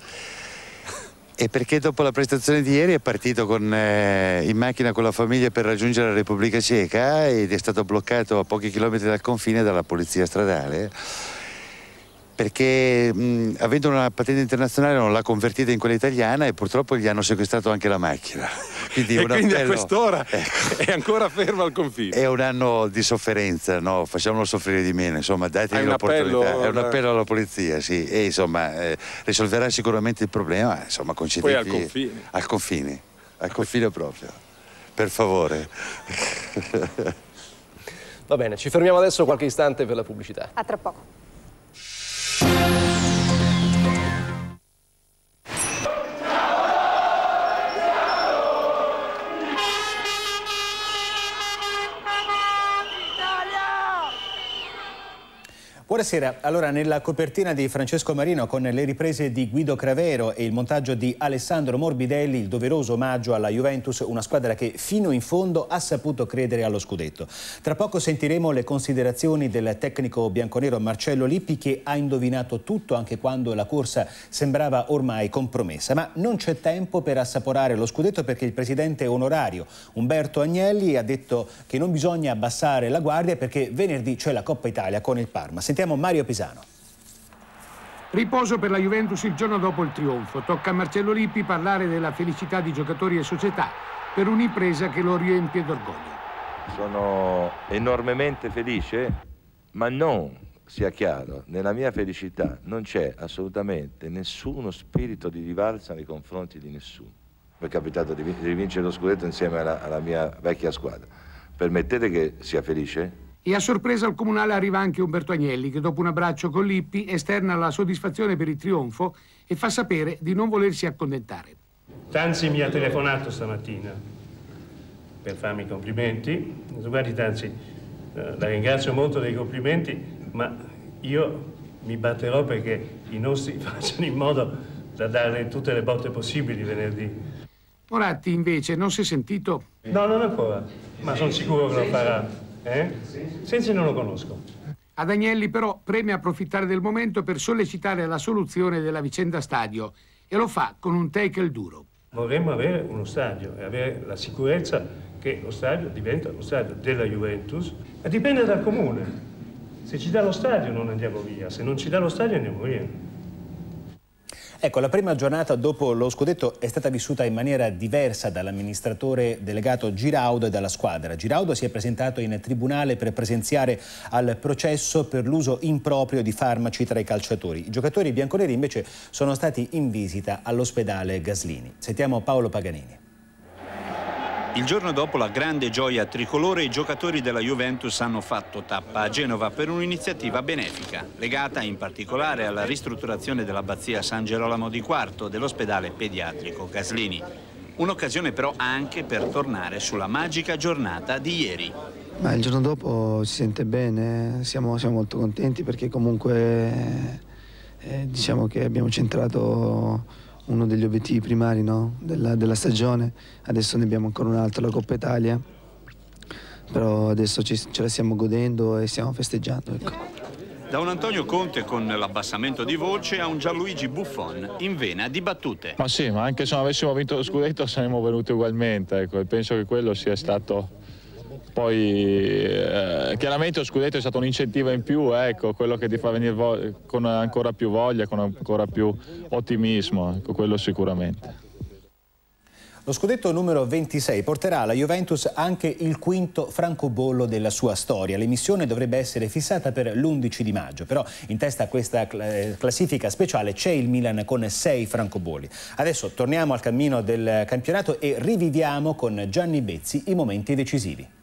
E perché dopo la prestazione di ieri è partito con, eh, in macchina con la famiglia per raggiungere la Repubblica Ceca ed è stato bloccato a pochi chilometri dal confine dalla polizia stradale perché mh, avendo una patente internazionale non l'ha convertita in quella italiana e purtroppo gli hanno sequestrato anche la macchina. Quindi, e quindi a appello- quest'ora è ancora fermo al confine. È un anno di sofferenza, no? facciamolo soffrire di meno, insomma, Hai dategli un l'opportunità. appello È un appello alla polizia, sì, e insomma eh, risolverà sicuramente il problema, insomma, concedete al confine. Al confine, al confine proprio, per favore. Va bene, ci fermiamo adesso qualche istante per la pubblicità. A tra poco. Thank you. Buonasera, allora nella copertina di Francesco Marino con le riprese di Guido Cravero e il montaggio di Alessandro Morbidelli, il doveroso omaggio alla Juventus, una squadra che fino in fondo ha saputo credere allo scudetto. Tra poco sentiremo le considerazioni del tecnico bianconero Marcello Lippi che ha indovinato tutto anche quando la corsa sembrava ormai compromessa, ma non c'è tempo per assaporare lo scudetto perché il presidente onorario Umberto Agnelli ha detto che non bisogna abbassare la guardia perché venerdì c'è la Coppa Italia con il Parma. Sentiamo Mario Pisano. Riposo per la Juventus il giorno dopo il trionfo. Tocca a Marcello Lippi parlare della felicità di giocatori e società per un'impresa che lo riempie d'orgoglio. Sono enormemente felice, ma non, sia chiaro, nella mia felicità non c'è assolutamente nessuno spirito di rivalsa nei confronti di nessuno. Mi è capitato di vincere lo scudetto insieme alla, alla mia vecchia squadra. Permettete che sia felice? E a sorpresa al comunale arriva anche Umberto Agnelli che dopo un abbraccio con Lippi esterna la soddisfazione per il trionfo e fa sapere di non volersi accontentare. Tanzi mi ha telefonato stamattina per farmi i complimenti. Guardi Tanzi, eh, la ringrazio molto dei complimenti, ma io mi batterò perché i nostri facciano in modo da dare tutte le botte possibili venerdì. Moratti invece non si è sentito No, non ancora, ma sono sicuro che lo farà. Eh? Senza non lo conosco. Ad Agnelli però preme approfittare del momento per sollecitare la soluzione della vicenda stadio e lo fa con un tackle duro. Vorremmo avere uno stadio e avere la sicurezza che lo stadio diventa lo stadio della Juventus, ma dipende dal comune. Se ci dà lo stadio non andiamo via, se non ci dà lo stadio andiamo via. Ecco, la prima giornata dopo lo scudetto è stata vissuta in maniera diversa dall'amministratore delegato Giraudo e dalla squadra. Giraudo si è presentato in tribunale per presenziare al processo per l'uso improprio di farmaci tra i calciatori. I giocatori bianconeri invece sono stati in visita all'ospedale Gaslini. Sentiamo Paolo Paganini. Il giorno dopo la grande gioia tricolore, i giocatori della Juventus hanno fatto tappa a Genova per un'iniziativa benefica, legata in particolare alla ristrutturazione dell'abbazia San Gerolamo di Quarto dell'ospedale pediatrico Gaslini. Un'occasione però anche per tornare sulla magica giornata di ieri. Ma il giorno dopo si sente bene, siamo, siamo molto contenti perché comunque eh, diciamo che abbiamo centrato uno degli obiettivi primari no, della, della stagione, adesso ne abbiamo ancora un altro, la Coppa Italia, però adesso ci- ce la stiamo godendo e stiamo festeggiando. Ecco. Da un Antonio Conte con l'abbassamento di voce a un Gianluigi Buffon in vena di battute. Ma sì, ma anche se non avessimo vinto lo scudetto saremmo venuti ugualmente, ecco, e penso che quello sia stato poi eh, chiaramente lo scudetto è stato un incentivo in più, ecco, quello che ti fa venire con ancora più voglia, con ancora più ottimismo, ecco, quello sicuramente. Lo scudetto numero 26 porterà alla Juventus anche il quinto francobollo della sua storia. L'emissione dovrebbe essere fissata per l'11 di maggio, però in testa a questa eh, classifica speciale c'è il Milan con sei francobolli. Adesso torniamo al cammino del campionato e riviviamo con Gianni Bezzi i momenti decisivi.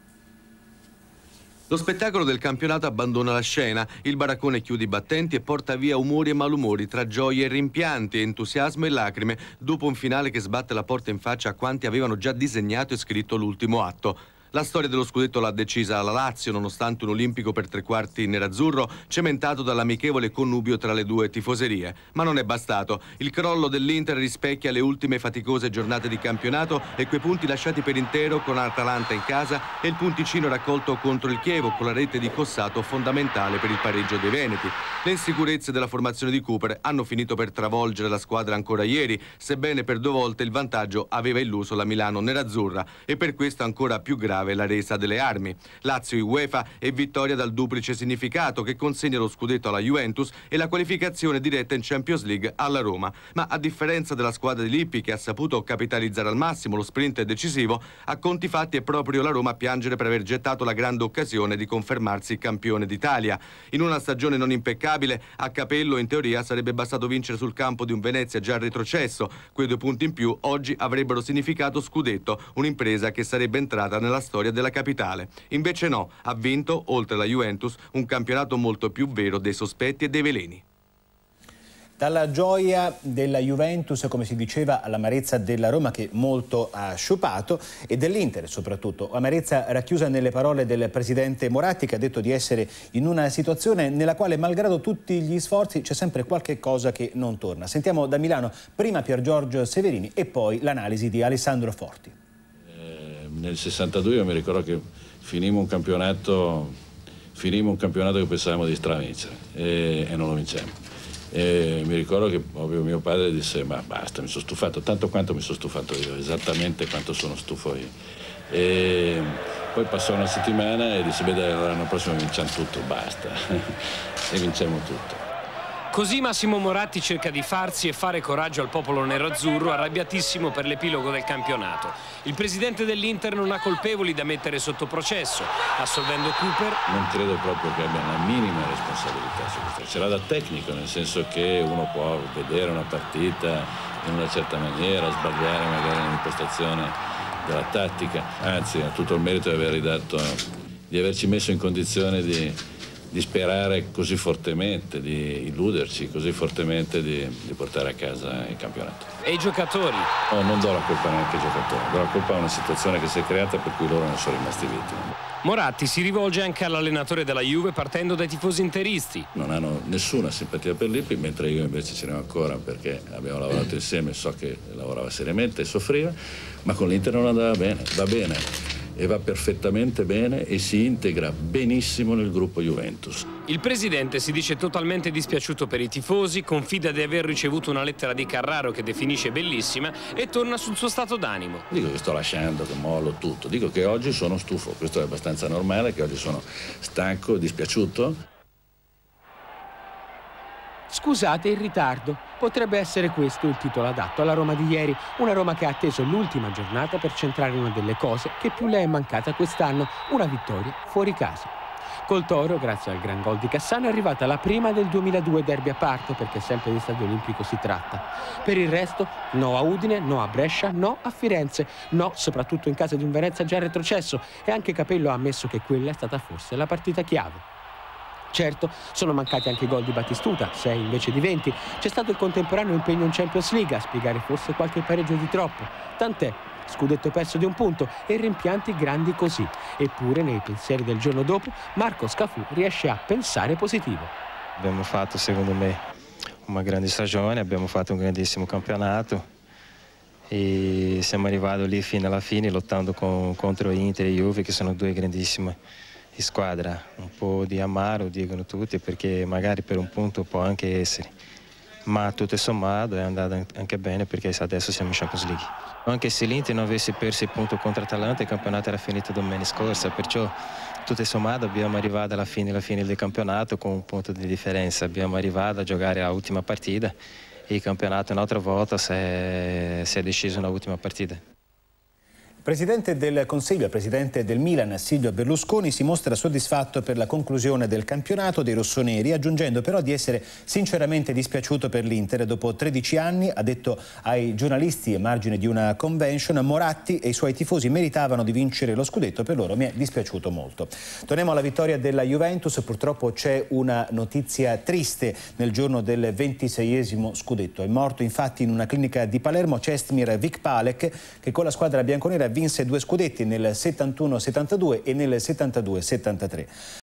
Lo spettacolo del campionato abbandona la scena, il baraccone chiude i battenti e porta via umori e malumori tra gioie e rimpianti, entusiasmo e lacrime, dopo un finale che sbatte la porta in faccia a quanti avevano già disegnato e scritto l'ultimo atto. La storia dello scudetto l'ha decisa la Lazio, nonostante un olimpico per tre quarti nerazzurro, cementato dall'amichevole connubio tra le due tifoserie. Ma non è bastato. Il crollo dell'Inter rispecchia le ultime faticose giornate di campionato e quei punti lasciati per intero con Atalanta in casa e il punticino raccolto contro il Chievo con la rete di Cossato fondamentale per il pareggio dei Veneti. Le insicurezze della formazione di Cooper hanno finito per travolgere la squadra ancora ieri, sebbene per due volte il vantaggio aveva illuso la Milano nerazzurra e per questo ancora più grave grave la resa delle armi. Lazio UEFA e vittoria dal duplice significato che consegna lo scudetto alla Juventus e la qualificazione diretta in Champions League alla Roma. Ma a differenza della squadra di Lippi che ha saputo capitalizzare al massimo lo sprint decisivo, a conti fatti è proprio la Roma a piangere per aver gettato la grande occasione di confermarsi campione d'Italia. In una stagione non impeccabile, a capello in teoria sarebbe bastato vincere sul campo di un Venezia già retrocesso. Quei due punti in più oggi avrebbero significato scudetto, un'impresa che sarebbe entrata nella storia storia della capitale. Invece no, ha vinto, oltre alla Juventus, un campionato molto più vero dei sospetti e dei veleni. Dalla gioia della Juventus, come si diceva, all'amarezza della Roma che molto ha sciupato e dell'Inter soprattutto. Amarezza racchiusa nelle parole del presidente Moratti che ha detto di essere in una situazione nella quale malgrado tutti gli sforzi c'è sempre qualche cosa che non torna. Sentiamo da Milano prima Pier Giorgio Severini e poi l'analisi di Alessandro Forti nel 62 io mi ricordo che finimmo un campionato, finimmo un campionato che pensavamo di stravincere e, e non lo vincemmo. E mi ricordo che ovvio, mio padre disse ma basta, mi sono stufato, tanto quanto mi sono stufato io, esattamente quanto sono stufo io. E poi passò una settimana e disse beh l'anno prossimo vinciamo tutto, basta. e vincemmo tutto. Così Massimo Moratti cerca di farsi e fare coraggio al popolo nero-azzurro arrabbiatissimo per l'epilogo del campionato. Il presidente dell'Inter non ha colpevoli da mettere sotto processo, assolvendo Cooper. Non credo proprio che abbia una minima responsabilità su questo. Ce l'ha da tecnico, nel senso che uno può vedere una partita in una certa maniera, sbagliare magari nell'impostazione della tattica, anzi ha tutto il merito di aver ridato, di averci messo in condizione di di sperare così fortemente, di illuderci così fortemente di, di, portare a casa il campionato. E i giocatori? No, non do la colpa neanche ai giocatori, do la colpa a una situazione che si è creata per cui loro non sono rimasti vittime. Moratti si rivolge anche all'allenatore della Juve partendo dai tifosi interisti. Non hanno nessuna simpatia per Lippi, mentre io invece ce ne ho ancora perché abbiamo lavorato insieme, so che lavorava seriamente e soffriva, ma con l'Inter non andava bene, va bene e va perfettamente bene e si integra benissimo nel gruppo Juventus. Il presidente si dice totalmente dispiaciuto per i tifosi, confida di aver ricevuto una lettera di Carraro che definisce bellissima e torna sul suo stato d'animo. Dico che sto lasciando, che mollo tutto, dico che oggi sono stufo, questo è abbastanza normale, che oggi sono stanco, dispiaciuto Scusate il ritardo, potrebbe essere questo il titolo adatto alla Roma di ieri, una Roma che ha atteso l'ultima giornata per centrare una delle cose che più le è mancata quest'anno, una vittoria fuori casa. Col Toro, grazie al gran gol di Cassano, è arrivata la prima del 2002 derby a parte, perché sempre di Stadio Olimpico si tratta. Per il resto, no a Udine, no a Brescia, no a Firenze, no soprattutto in casa di un Venezia già retrocesso e anche Capello ha ammesso che quella è stata forse la partita chiave. Certo, sono mancati anche i gol di Battistuta, 6 invece di 20. C'è stato il contemporaneo impegno in Champions League a spiegare forse qualche pareggio di troppo. Tant'è, scudetto perso di un punto e rimpianti grandi così. Eppure nei pensieri del giorno dopo Marco Scafù riesce a pensare positivo. Abbiamo fatto secondo me una grande stagione, abbiamo fatto un grandissimo campionato e siamo arrivati lì fino alla fine lottando con, contro Inter e Juve che sono due grandissime squadra, un po' di amaro dicono tutti perché magari per un punto può anche essere, ma tutto sommato è andato anche bene perché adesso siamo in Champions League. Anche se l'Inter non avesse perso il punto contro Atalanta il campionato era finito domenica scorsa, perciò tutto sommato abbiamo arrivato alla fine, alla fine del campionato con un punto di differenza, abbiamo arrivato a giocare l'ultima partita e il campionato un'altra volta si è, si è deciso nell'ultima partita. Presidente del Consiglio Presidente del Milan, Silvio Berlusconi, si mostra soddisfatto per la conclusione del campionato dei rossoneri, aggiungendo però di essere sinceramente dispiaciuto per l'Inter. Dopo 13 anni, ha detto ai giornalisti a margine di una convention, Moratti e i suoi tifosi meritavano di vincere lo scudetto, per loro mi è dispiaciuto molto. Torniamo alla vittoria della Juventus, purtroppo c'è una notizia triste nel giorno del 26esimo scudetto. È morto infatti in una clinica di Palermo Cestmir Vikpalek che con la squadra bianconera vinse due scudetti nel 71-72 e nel 72-73.